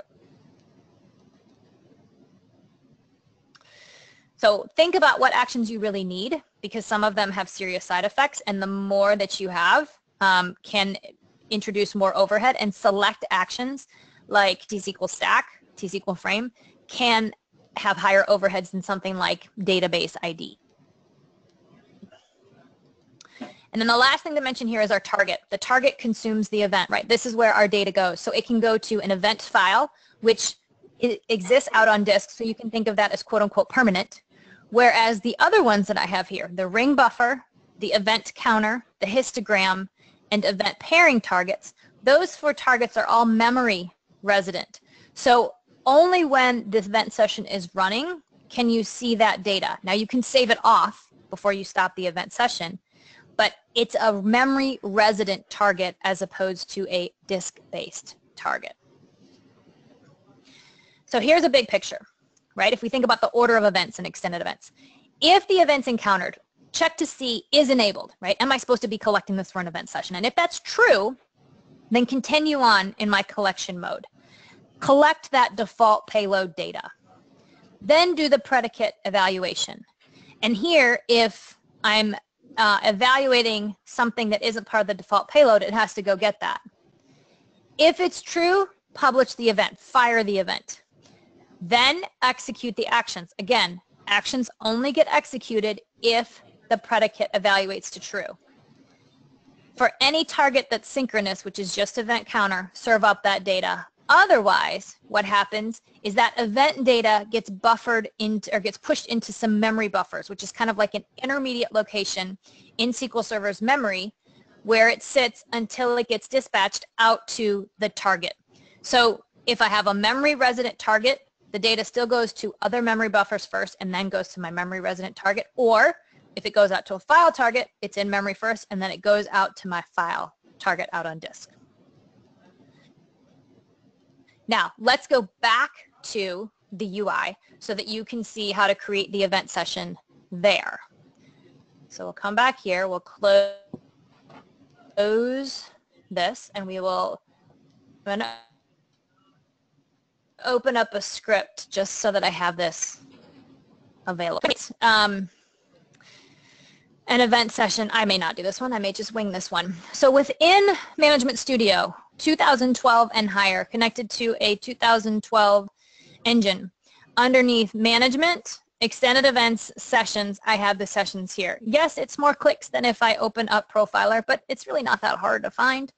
So think about what actions you really need because some of them have serious side effects and the more that you have um, can introduce more overhead and select actions like T-SQL stack, T-SQL frame can have higher overheads than something like database ID. And then the last thing to mention here is our target. The target consumes the event, right? This is where our data goes. So it can go to an event file, which exists out on disk. So you can think of that as quote unquote permanent. Whereas the other ones that I have here, the ring buffer, the event counter, the histogram, and event pairing targets, those four targets are all memory resident. So only when this event session is running can you see that data. Now you can save it off before you stop the event session, but it's a memory resident target as opposed to a disk-based target. So here's a big picture right? If we think about the order of events and extended events. If the events encountered, check to see is enabled, right? Am I supposed to be collecting this for an event session? And if that's true, then continue on in my collection mode. Collect that default payload data. Then do the predicate evaluation. And here, if I'm uh, evaluating something that isn't part of the default payload, it has to go get that. If it's true, publish the event, fire the event. Then execute the actions. Again, Actions only get executed if the predicate evaluates to true. For any target that's synchronous, which is just event counter, serve up that data. Otherwise, what happens is that event data gets buffered into or gets pushed into some memory buffers, which is kind of like an intermediate location in SQL Server's memory where it sits until it gets dispatched out to the target. So if I have a memory resident target, the data still goes to other memory buffers first and then goes to my memory resident target. Or if it goes out to a file target, it's in memory first and then it goes out to my file target out on disk. Now, let's go back to the UI so that you can see how to create the event session there. So we'll come back here, we'll close this, and we will open up a script just so that I have this available. Um, an event session, I may not do this one, I may just wing this one. So within Management Studio, 2012 and higher, connected to a 2012 engine. Underneath Management, Extended Events, Sessions, I have the sessions here. Yes, it's more clicks than if I open up Profiler, but it's really not that hard to find.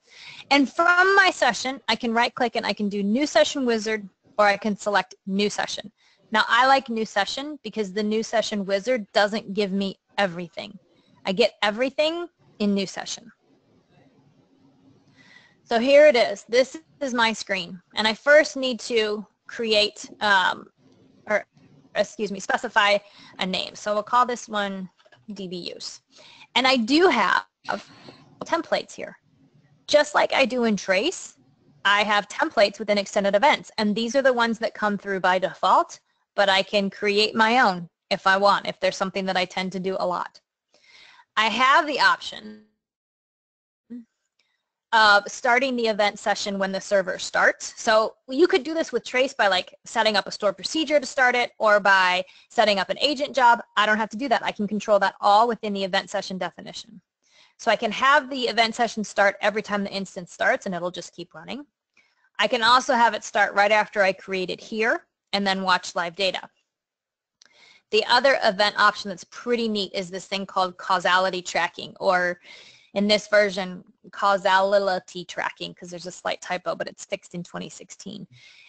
And from my session, I can right-click and I can do New Session Wizard, or I can select New Session. Now, I like New Session because the New Session Wizard doesn't give me everything. I get everything in New Session. So here it is. This is my screen. And I first need to create, um, or excuse me, specify a name. So we'll call this one DB use. And I do have templates here. Just like I do in Trace, I have templates within extended events. And these are the ones that come through by default, but I can create my own if I want, if there's something that I tend to do a lot. I have the option of starting the event session when the server starts. So you could do this with Trace by like setting up a stored procedure to start it or by setting up an agent job. I don't have to do that. I can control that all within the event session definition. So I can have the event session start every time the instance starts and it'll just keep running. I can also have it start right after I create it here and then watch live data. The other event option that's pretty neat is this thing called causality tracking or in this version causality tracking because there's a slight typo, but it's fixed in 2016.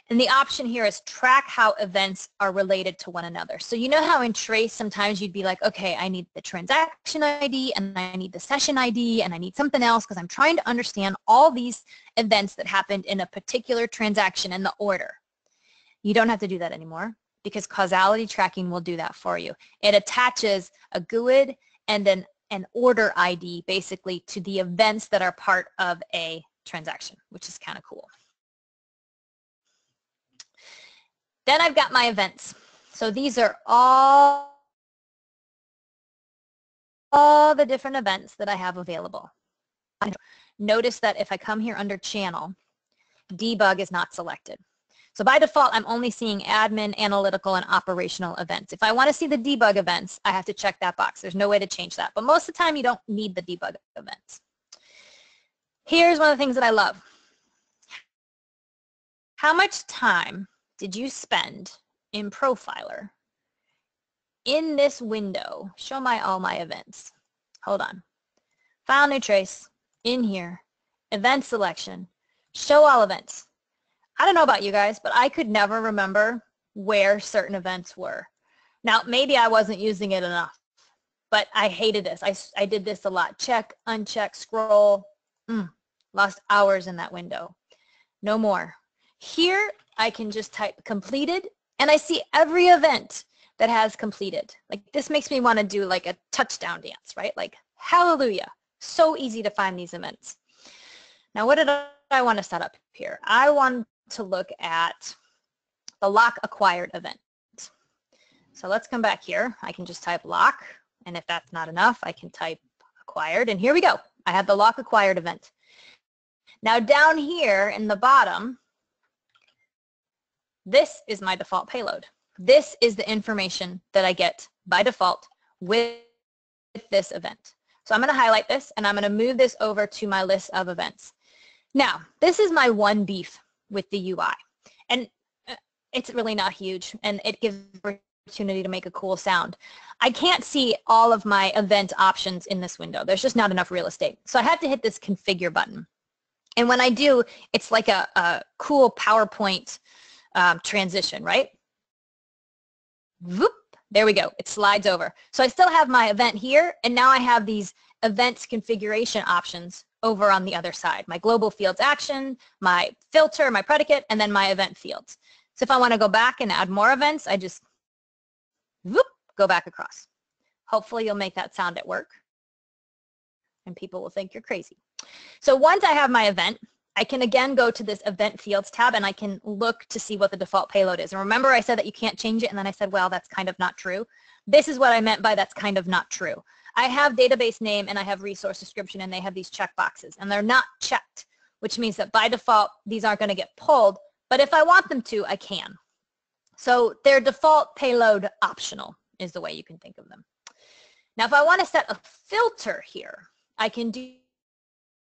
And the option here is track how events are related to one another. So you know how in Trace sometimes you'd be like, okay, I need the transaction ID and I need the session ID and I need something else because I'm trying to understand all these events that happened in a particular transaction and the order. You don't have to do that anymore because causality tracking will do that for you. It attaches a GUID and then an order ID basically to the events that are part of a transaction, which is kind of cool. Then I've got my events. So these are all, all the different events that I have available. Notice that if I come here under channel, debug is not selected. So by default, I'm only seeing admin, analytical, and operational events. If I want to see the debug events, I have to check that box. There's no way to change that. But most of the time, you don't need the debug events. Here's one of the things that I love. How much time did you spend in Profiler in this window? Show my all my events. Hold on. File new trace, in here, event selection, show all events. I don't know about you guys, but I could never remember where certain events were. Now, maybe I wasn't using it enough, but I hated this. I, I did this a lot. Check, uncheck, scroll. Mm, lost hours in that window. No more. Here, I can just type completed, and I see every event that has completed. Like this makes me want to do like a touchdown dance, right? Like hallelujah. So easy to find these events. Now, what did I want to set up here? I want to look at the lock acquired event. So let's come back here. I can just type lock, and if that's not enough, I can type acquired, and here we go. I have the lock acquired event. Now down here in the bottom, this is my default payload. This is the information that I get by default with this event. So I'm going to highlight this, and I'm going to move this over to my list of events. Now, this is my one beef with the UI. And uh, it's really not huge and it gives opportunity to make a cool sound. I can't see all of my event options in this window. There's just not enough real estate. So I have to hit this configure button. And when I do, it's like a, a cool PowerPoint um, transition, right? Whoop, there we go. It slides over. So I still have my event here, and now I have these events configuration options over on the other side. My global fields action, my filter, my predicate, and then my event fields. So if I want to go back and add more events, I just whoop, go back across. Hopefully you'll make that sound at work and people will think you're crazy. So once I have my event, I can again go to this event fields tab and I can look to see what the default payload is. And remember I said that you can't change it and then I said, well, that's kind of not true. This is what I meant by that's kind of not true. I have database name and I have resource description and they have these checkboxes and they're not checked, which means that by default, these aren't going to get pulled. But if I want them to, I can. So they're default payload optional is the way you can think of them. Now, if I want to set a filter here, I can do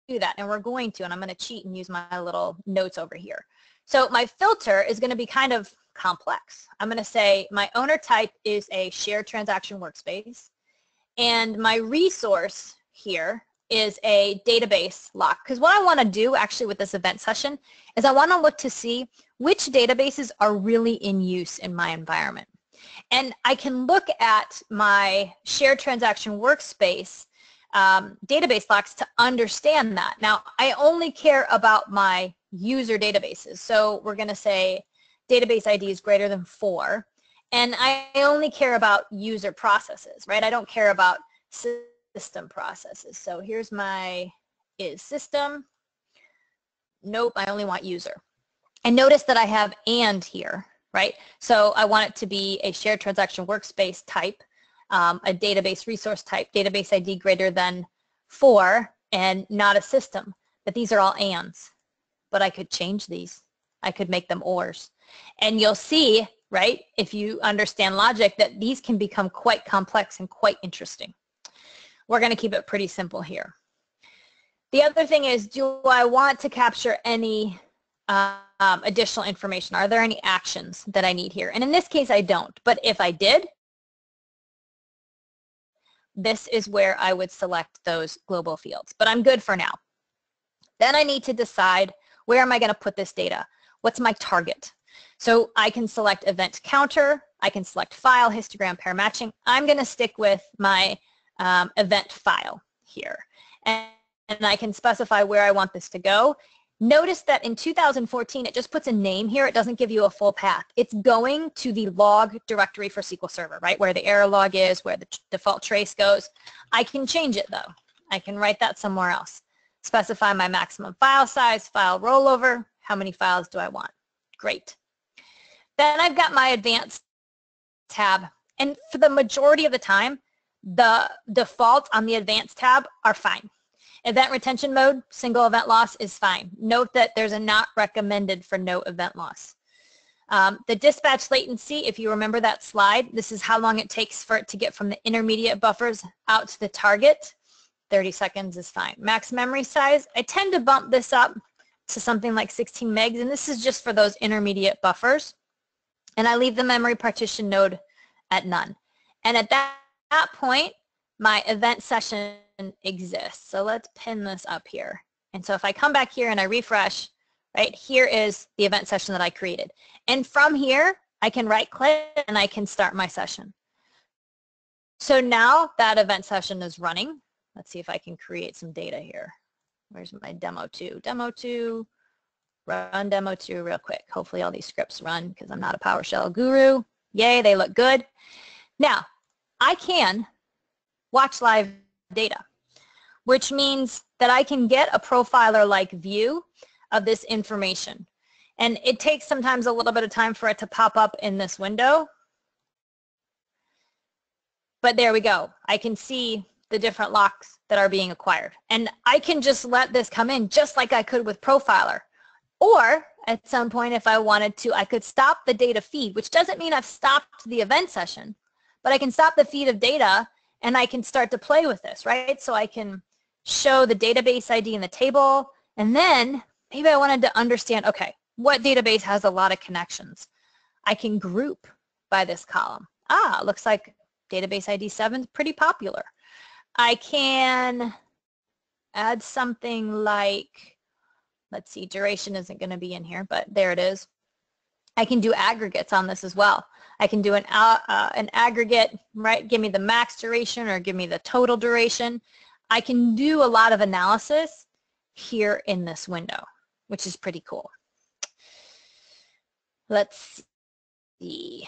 do that and we're going to and I'm going to cheat and use my little notes over here. So my filter is going to be kind of complex. I'm going to say my owner type is a shared transaction workspace and my resource here is a database lock because what I want to do actually with this event session is I want to look to see which databases are really in use in my environment. And I can look at my shared transaction workspace um, database locks to understand that. Now, I only care about my user databases. So we're going to say database ID is greater than four. And I only care about user processes, right? I don't care about system processes. So here's my is system. Nope, I only want user. And notice that I have and here, right? So I want it to be a shared transaction workspace type um, a database resource type, database ID greater than four, and not a system. But these are all ands. But I could change these. I could make them ors. And you'll see, right, if you understand logic, that these can become quite complex and quite interesting. We're going to keep it pretty simple here. The other thing is, do I want to capture any um, additional information? Are there any actions that I need here? And in this case, I don't. But if I did, this is where I would select those global fields. But I'm good for now. Then I need to decide where am I going to put this data? What's my target? So I can select event counter. I can select file, histogram, pair matching. I'm going to stick with my um, event file here. And, and I can specify where I want this to go. Notice that in 2014, it just puts a name here. It doesn't give you a full path. It's going to the log directory for SQL Server, right, where the error log is, where the default trace goes. I can change it, though. I can write that somewhere else. Specify my maximum file size, file rollover. How many files do I want? Great. Then I've got my advanced tab. And for the majority of the time, the defaults on the advanced tab are fine. Event retention mode, single event loss is fine. Note that there's a not recommended for no event loss. Um, the dispatch latency, if you remember that slide, this is how long it takes for it to get from the intermediate buffers out to the target. 30 seconds is fine. Max memory size, I tend to bump this up to something like 16 megs, and this is just for those intermediate buffers. And I leave the memory partition node at none. And at that, that point, my event session exists. So let's pin this up here. And so if I come back here and I refresh, right, here is the event session that I created. And from here, I can right click and I can start my session. So now that event session is running. Let's see if I can create some data here. Where's my demo two? Demo two, run demo two real quick. Hopefully all these scripts run because I'm not a PowerShell guru. Yay, they look good. Now, I can watch live data which means that I can get a profiler-like view of this information. And it takes sometimes a little bit of time for it to pop up in this window. But there we go. I can see the different locks that are being acquired. And I can just let this come in just like I could with Profiler. Or at some point, if I wanted to, I could stop the data feed, which doesn't mean I've stopped the event session, but I can stop the feed of data and I can start to play with this, right? So I can show the database ID in the table, and then maybe I wanted to understand, okay, what database has a lot of connections? I can group by this column. ah, looks like database ID 7 is pretty popular. I can add something like, let's see, duration isn't going to be in here, but there it is. I can do aggregates on this as well. I can do an, uh, uh, an aggregate, right? Give me the max duration or give me the total duration. I can do a lot of analysis here in this window, which is pretty cool. Let's see.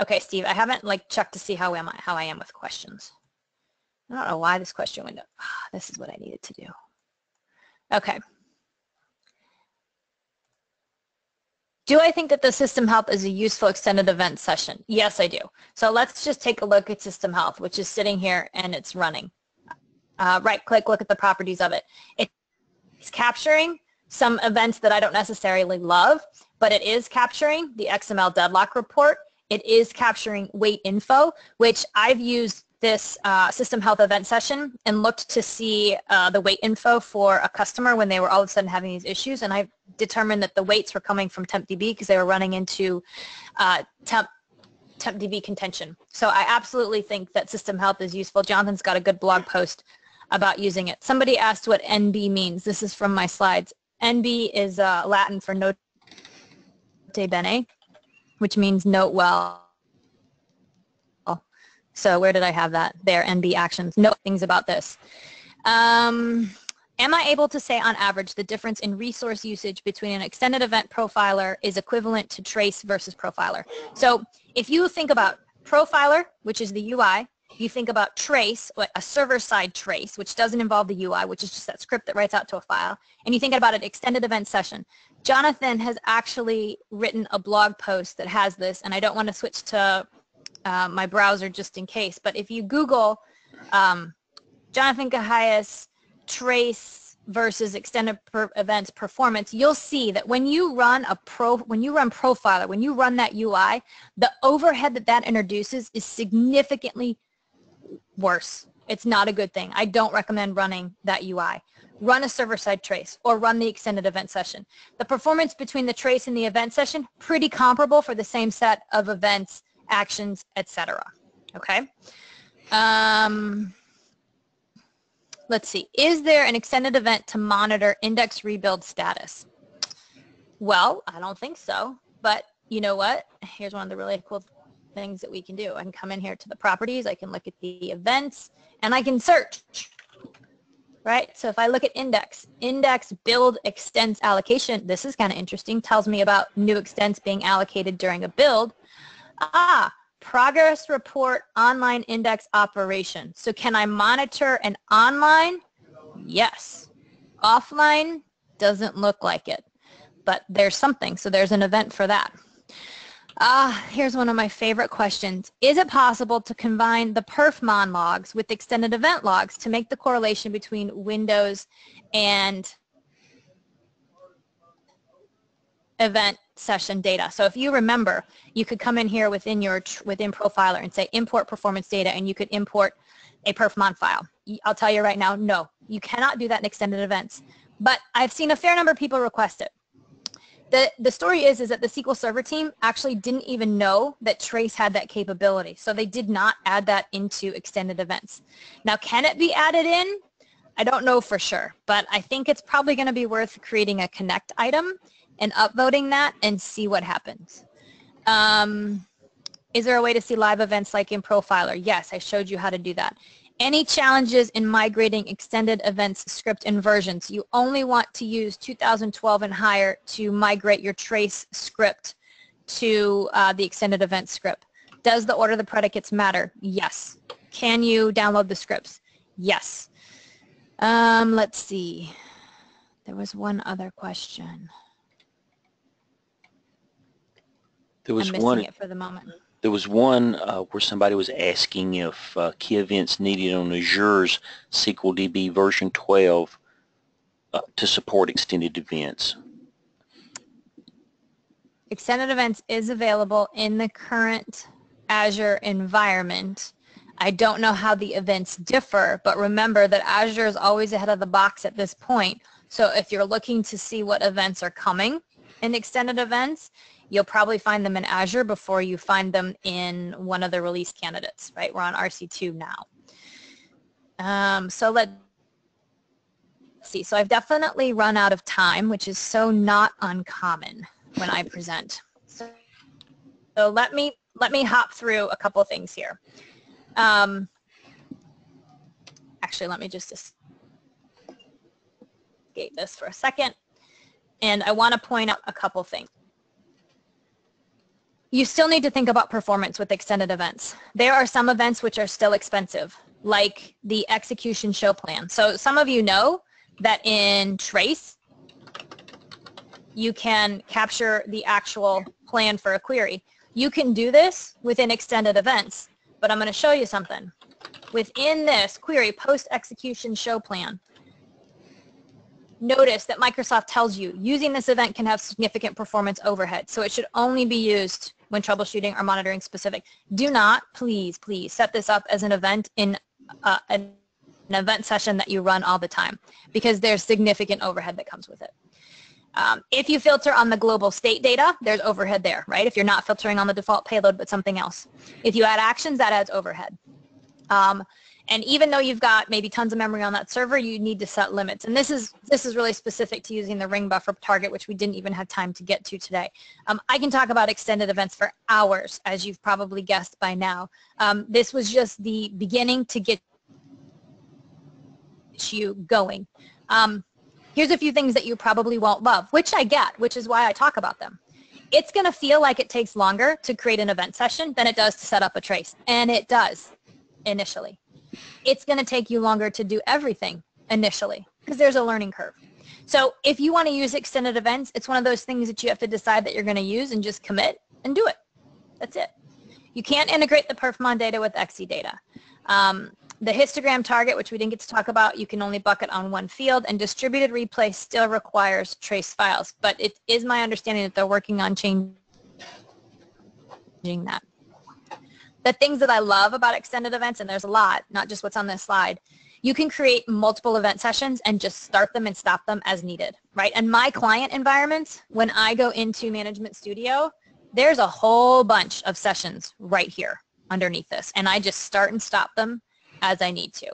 Okay, Steve, I haven't like checked to see how am I how I am with questions. I don't know why this question window. This is what I needed to do. Okay. Do I think that the system health is a useful extended event session? Yes, I do. So let's just take a look at system health, which is sitting here and it's running. Uh, right click, look at the properties of it. It's capturing some events that I don't necessarily love, but it is capturing the XML deadlock report. It is capturing wait info, which I've used this uh, system health event session and looked to see uh, the wait info for a customer when they were all of a sudden having these issues. And I determined that the waits were coming from TempDB because they were running into uh, temp TempDB contention. So I absolutely think that system health is useful. Jonathan's got a good blog post about using it. Somebody asked what NB means. This is from my slides. NB is uh, Latin for note bene, which means note well. So where did I have that? There, NB actions. Note things about this. Um, am I able to say on average the difference in resource usage between an extended event profiler is equivalent to trace versus profiler? So if you think about profiler, which is the UI, you think about trace, a server-side trace, which doesn't involve the UI, which is just that script that writes out to a file, and you think about an extended event session. Jonathan has actually written a blog post that has this, and I don't want to switch to uh, my browser just in case, but if you Google um, Jonathan Kehayias trace versus extended per events performance, you'll see that when you run a pro, when you run Profiler, when you run that UI, the overhead that that introduces is significantly worse. It's not a good thing. I don't recommend running that UI. Run a server-side trace or run the extended event session. The performance between the trace and the event session, pretty comparable for the same set of events, actions, etc. Okay? Um, let's see. Is there an extended event to monitor index rebuild status? Well, I don't think so. But you know what? Here's one of the really cool things that we can do. I can come in here to the properties, I can look at the events, and I can search. Right? So if I look at index, index build extents allocation, this is kind of interesting, tells me about new extents being allocated during a build. Ah, progress report online index operation. So can I monitor an online? Yes. Offline doesn't look like it, but there's something. So there's an event for that. Ah, here's one of my favorite questions. Is it possible to combine the perfmon logs with extended event logs to make the correlation between Windows and event session data. So if you remember, you could come in here within your within Profiler and say import performance data and you could import a perfmon file. I'll tell you right now, no, you cannot do that in extended events. But I've seen a fair number of people request it the, the story is, is that the SQL Server team actually didn't even know that Trace had that capability. So they did not add that into extended events. Now, can it be added in? I don't know for sure, but I think it's probably going to be worth creating a connect item and upvoting that and see what happens. Um, is there a way to see live events like in Profiler? Yes, I showed you how to do that. Any challenges in migrating extended events script inversions? You only want to use 2012 and higher to migrate your trace script to uh, the extended event script. Does the order of the predicates matter? Yes. Can you download the scripts? Yes. Um, let's see. There was one other question. There was I'm missing one. it for the moment. There was one uh, where somebody was asking if uh, key events needed on Azure's SQL DB version 12 uh, to support extended events. Extended events is available in the current Azure environment. I don't know how the events differ, but remember that Azure is always ahead of the box at this point. So if you're looking to see what events are coming in extended events, You'll probably find them in Azure before you find them in one of the release candidates, right? We're on RC2 now. Um, so let's see. So I've definitely run out of time, which is so not uncommon when I present. So, so let me let me hop through a couple things here. Um, actually, let me just escape this for a second. And I want to point out a couple things. You still need to think about performance with extended events. There are some events which are still expensive, like the execution show plan. So some of you know that in Trace, you can capture the actual plan for a query. You can do this within extended events, but I'm going to show you something. Within this query post-execution show plan, notice that Microsoft tells you using this event can have significant performance overhead, so it should only be used when troubleshooting or monitoring specific. Do not, please, please set this up as an event in uh, an, event session that you run all the time because there's significant overhead that comes with it. Um, if you filter on the global state data, there's overhead there, right? If you're not filtering on the default payload but something else. If you add actions, that adds overhead. Um, and even though you've got maybe tons of memory on that server, you need to set limits. And this is this is really specific to using the ring buffer target, which we didn't even have time to get to today. Um, I can talk about extended events for hours, as you've probably guessed by now. Um, this was just the beginning to get you going. Um, here's a few things that you probably won't love, which I get, which is why I talk about them. It's going to feel like it takes longer to create an event session than it does to set up a trace. And it does initially it's going to take you longer to do everything initially because there's a learning curve. So if you want to use extended events, it's one of those things that you have to decide that you're going to use and just commit and do it. That's it. You can't integrate the Perfmon data with XE data. Um, the histogram target, which we didn't get to talk about, you can only bucket on one field, and distributed replay still requires trace files. But it is my understanding that they're working on changing that the things that I love about extended events, and there's a lot, not just what's on this slide, you can create multiple event sessions and just start them and stop them as needed, right? And my client environments, when I go into Management Studio, there's a whole bunch of sessions right here underneath this, and I just start and stop them as I need to.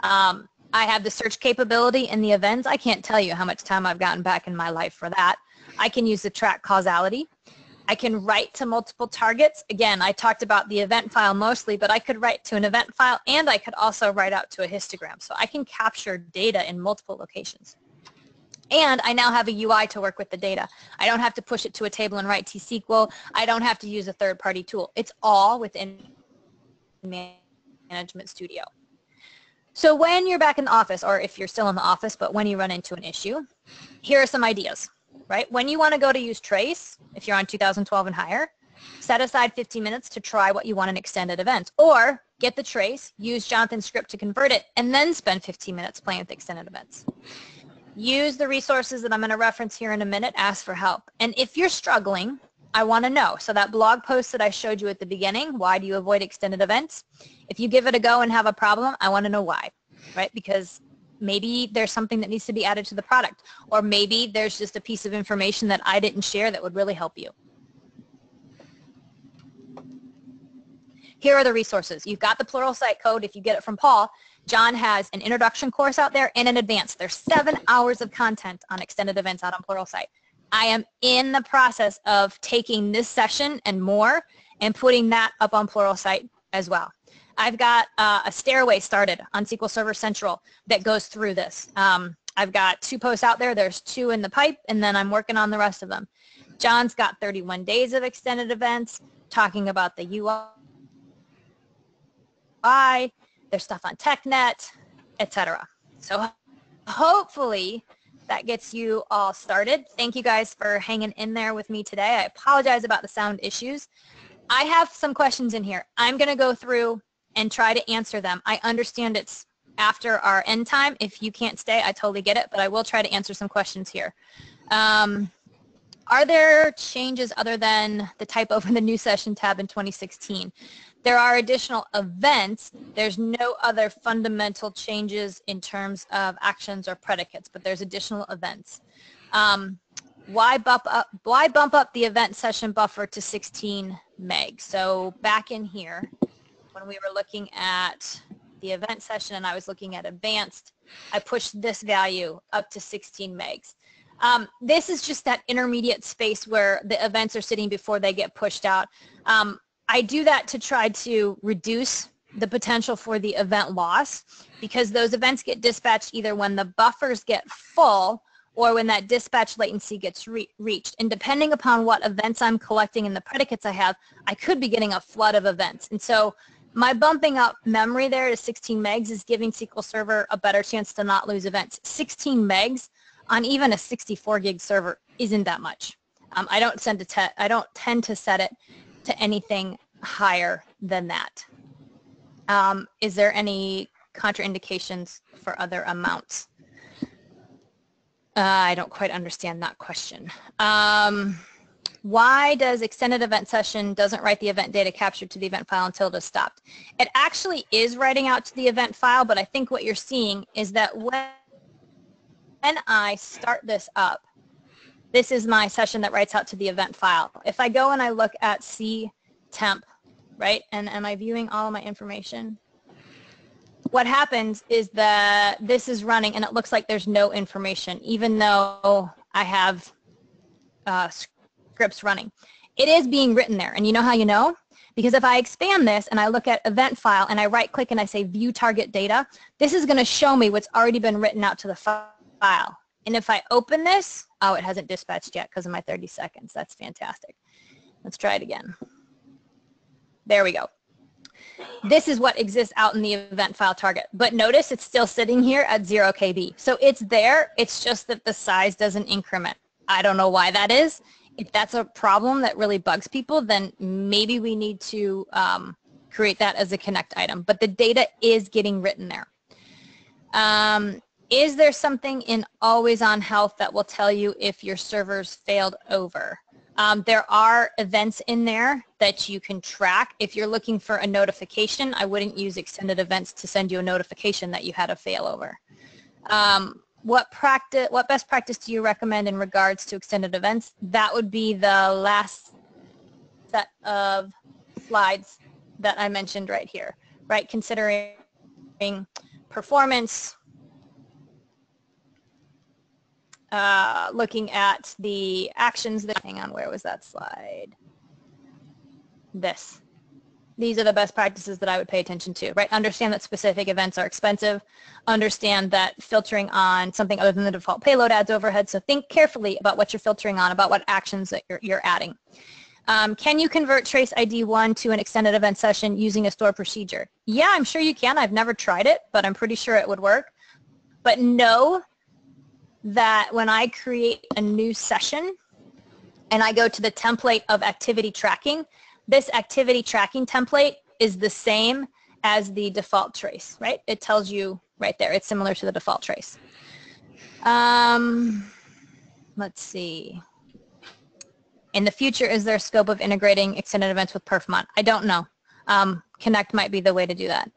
Um, I have the search capability in the events. I can't tell you how much time I've gotten back in my life for that. I can use the track causality. I can write to multiple targets. Again, I talked about the event file mostly, but I could write to an event file and I could also write out to a histogram. So I can capture data in multiple locations. And I now have a UI to work with the data. I don't have to push it to a table and write T-SQL. I don't have to use a third-party tool. It's all within Management Studio. So when you're back in the office, or if you're still in the office, but when you run into an issue, here are some ideas right? When you want to go to use Trace, if you're on 2012 and higher, set aside 15 minutes to try what you want in extended events. Or get the trace, use Jonathan's script to convert it, and then spend 15 minutes playing with extended events. Use the resources that I'm going to reference here in a minute. Ask for help. And if you're struggling, I want to know. So that blog post that I showed you at the beginning, why do you avoid extended events? If you give it a go and have a problem, I want to know why, right? Because maybe there's something that needs to be added to the product or maybe there's just a piece of information that I didn't share that would really help you. Here are the resources. You've got the Pluralsight code if you get it from Paul. John has an introduction course out there and an advanced. There's seven hours of content on extended events out on Pluralsight. I am in the process of taking this session and more and putting that up on Pluralsight as well. I've got uh, a stairway started on SQL Server Central that goes through this. Um, I've got two posts out there. There's two in the pipe, and then I'm working on the rest of them. John's got 31 days of extended events talking about the UI. There's stuff on TechNet, etc. So hopefully that gets you all started. Thank you guys for hanging in there with me today. I apologize about the sound issues. I have some questions in here. I'm going to go through and try to answer them. I understand it's after our end time. If you can't stay, I totally get it, but I will try to answer some questions here. Um, are there changes other than the type in the new session tab in 2016? There are additional events. There's no other fundamental changes in terms of actions or predicates, but there's additional events. Um, why bump up, why bump up the event session buffer to 16 meg? So back in here, when we were looking at the event session and I was looking at advanced, I pushed this value up to 16 megs. Um, this is just that intermediate space where the events are sitting before they get pushed out. Um, I do that to try to reduce the potential for the event loss because those events get dispatched either when the buffers get full or when that dispatch latency gets re reached. And depending upon what events I'm collecting and the predicates I have, I could be getting a flood of events. And so my bumping up memory there to 16 megs is giving SQL Server a better chance to not lose events. 16 megs on even a 64 gig server isn't that much. Um, I don't tend to I don't tend to set it to anything higher than that. Um, is there any contraindications for other amounts? Uh, I don't quite understand that question. Um, why does extended event session doesn't write the event data captured to the event file until it is stopped? It actually is writing out to the event file, but I think what you're seeing is that when I start this up, this is my session that writes out to the event file. If I go and I look at C temp, right, and am I viewing all of my information? What happens is that this is running and it looks like there's no information, even though I have uh, scripts running. It is being written there. And you know how you know? Because if I expand this and I look at event file and I right click and I say view target data, this is going to show me what's already been written out to the file. And if I open this, oh, it hasn't dispatched yet because of my 30 seconds. That's fantastic. Let's try it again. There we go. This is what exists out in the event file target. But notice it's still sitting here at 0 KB. So it's there. It's just that the size doesn't increment. I don't know why that is if that's a problem that really bugs people, then maybe we need to um, create that as a connect item. But the data is getting written there. Um, is there something in always on health that will tell you if your servers failed over? Um, there are events in there that you can track. If you're looking for a notification, I wouldn't use extended events to send you a notification that you had a failover. Um, what practice, what best practice do you recommend in regards to extended events? That would be the last set of slides that I mentioned right here, right? Considering performance, uh, looking at the actions that, hang on, where was that slide? This these are the best practices that I would pay attention to, right? Understand that specific events are expensive. Understand that filtering on something other than the default payload adds overhead. So think carefully about what you're filtering on, about what actions that you're, you're adding. Um, can you convert trace ID 1 to an extended event session using a store procedure? Yeah, I'm sure you can. I've never tried it, but I'm pretty sure it would work. But know that when I create a new session and I go to the template of activity tracking, this activity tracking template is the same as the default trace, right? It tells you right there. It's similar to the default trace. Um, let's see. In the future, is there scope of integrating extended events with Perfmon? I don't know. Um, Connect might be the way to do that.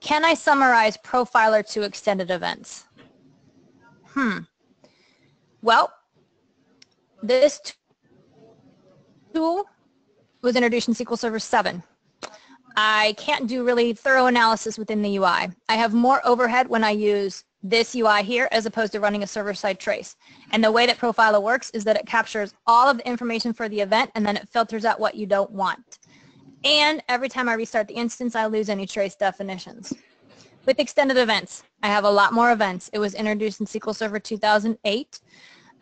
Can I summarize Profiler to extended events? Hmm. Well, this tool was introduced in SQL Server 7. I can't do really thorough analysis within the UI. I have more overhead when I use this UI here as opposed to running a server-side trace. And the way that Profiler works is that it captures all of the information for the event and then it filters out what you don't want. And every time I restart the instance, I lose any trace definitions. With extended events, I have a lot more events. It was introduced in SQL Server 2008.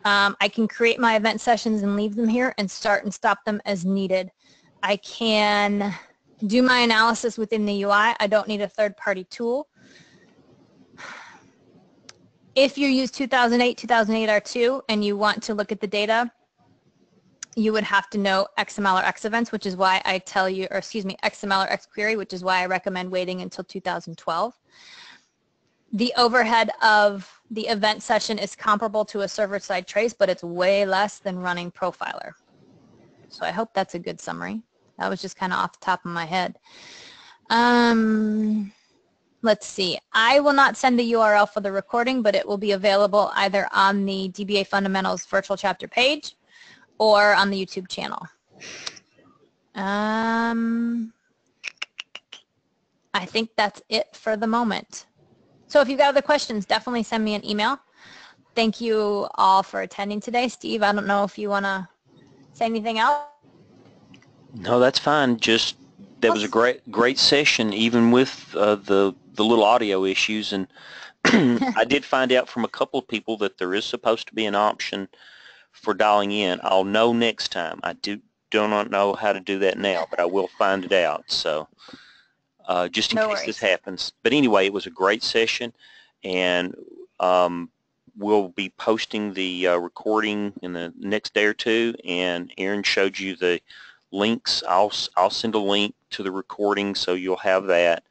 Um, I can create my event sessions and leave them here and start and stop them as needed. I can do my analysis within the UI. I don't need a third-party tool. If you use 2008, 2008 R2 and you want to look at the data, you would have to know XML or XEvents, which is why I tell you, or excuse me, XML or XQuery, which is why I recommend waiting until 2012. The overhead of the event session is comparable to a server-side trace, but it's way less than running Profiler. So I hope that's a good summary. That was just kind of off the top of my head. Um, let's see. I will not send the URL for the recording, but it will be available either on the DBA Fundamentals virtual chapter page or on the YouTube channel. Um, I think that's it for the moment. So if you've got other questions, definitely send me an email. Thank you all for attending today. Steve, I don't know if you want to say anything else. No, that's fine. Just that was a great great session, even with uh, the the little audio issues. And I did find out from a couple of people that there is supposed to be an option for dialing in. I'll know next time. I do do not know how to do that now, but I will find it out. So uh, just in No case this happens. But anyway, it was a great session, and um, we'll be posting the uh, recording in the next day or two. And Erin showed you the links. I'll I'll send a link to the recording so you'll have that,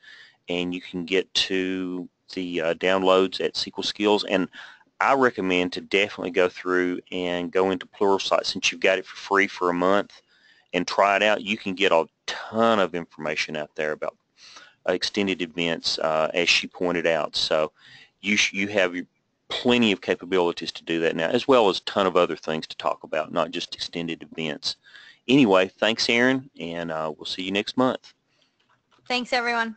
and you can get to the uh, downloads at SQL Skills. And I recommend to definitely go through and go into Pluralsight since you've got it for free for a month and try it out. You can get a ton of information out there about extended events, uh, as she pointed out. So you you have plenty of capabilities to do that now, as well as a ton of other things to talk about, not just extended events. Anyway, thanks, Erin, and uh, we'll see you next month. Thanks, everyone.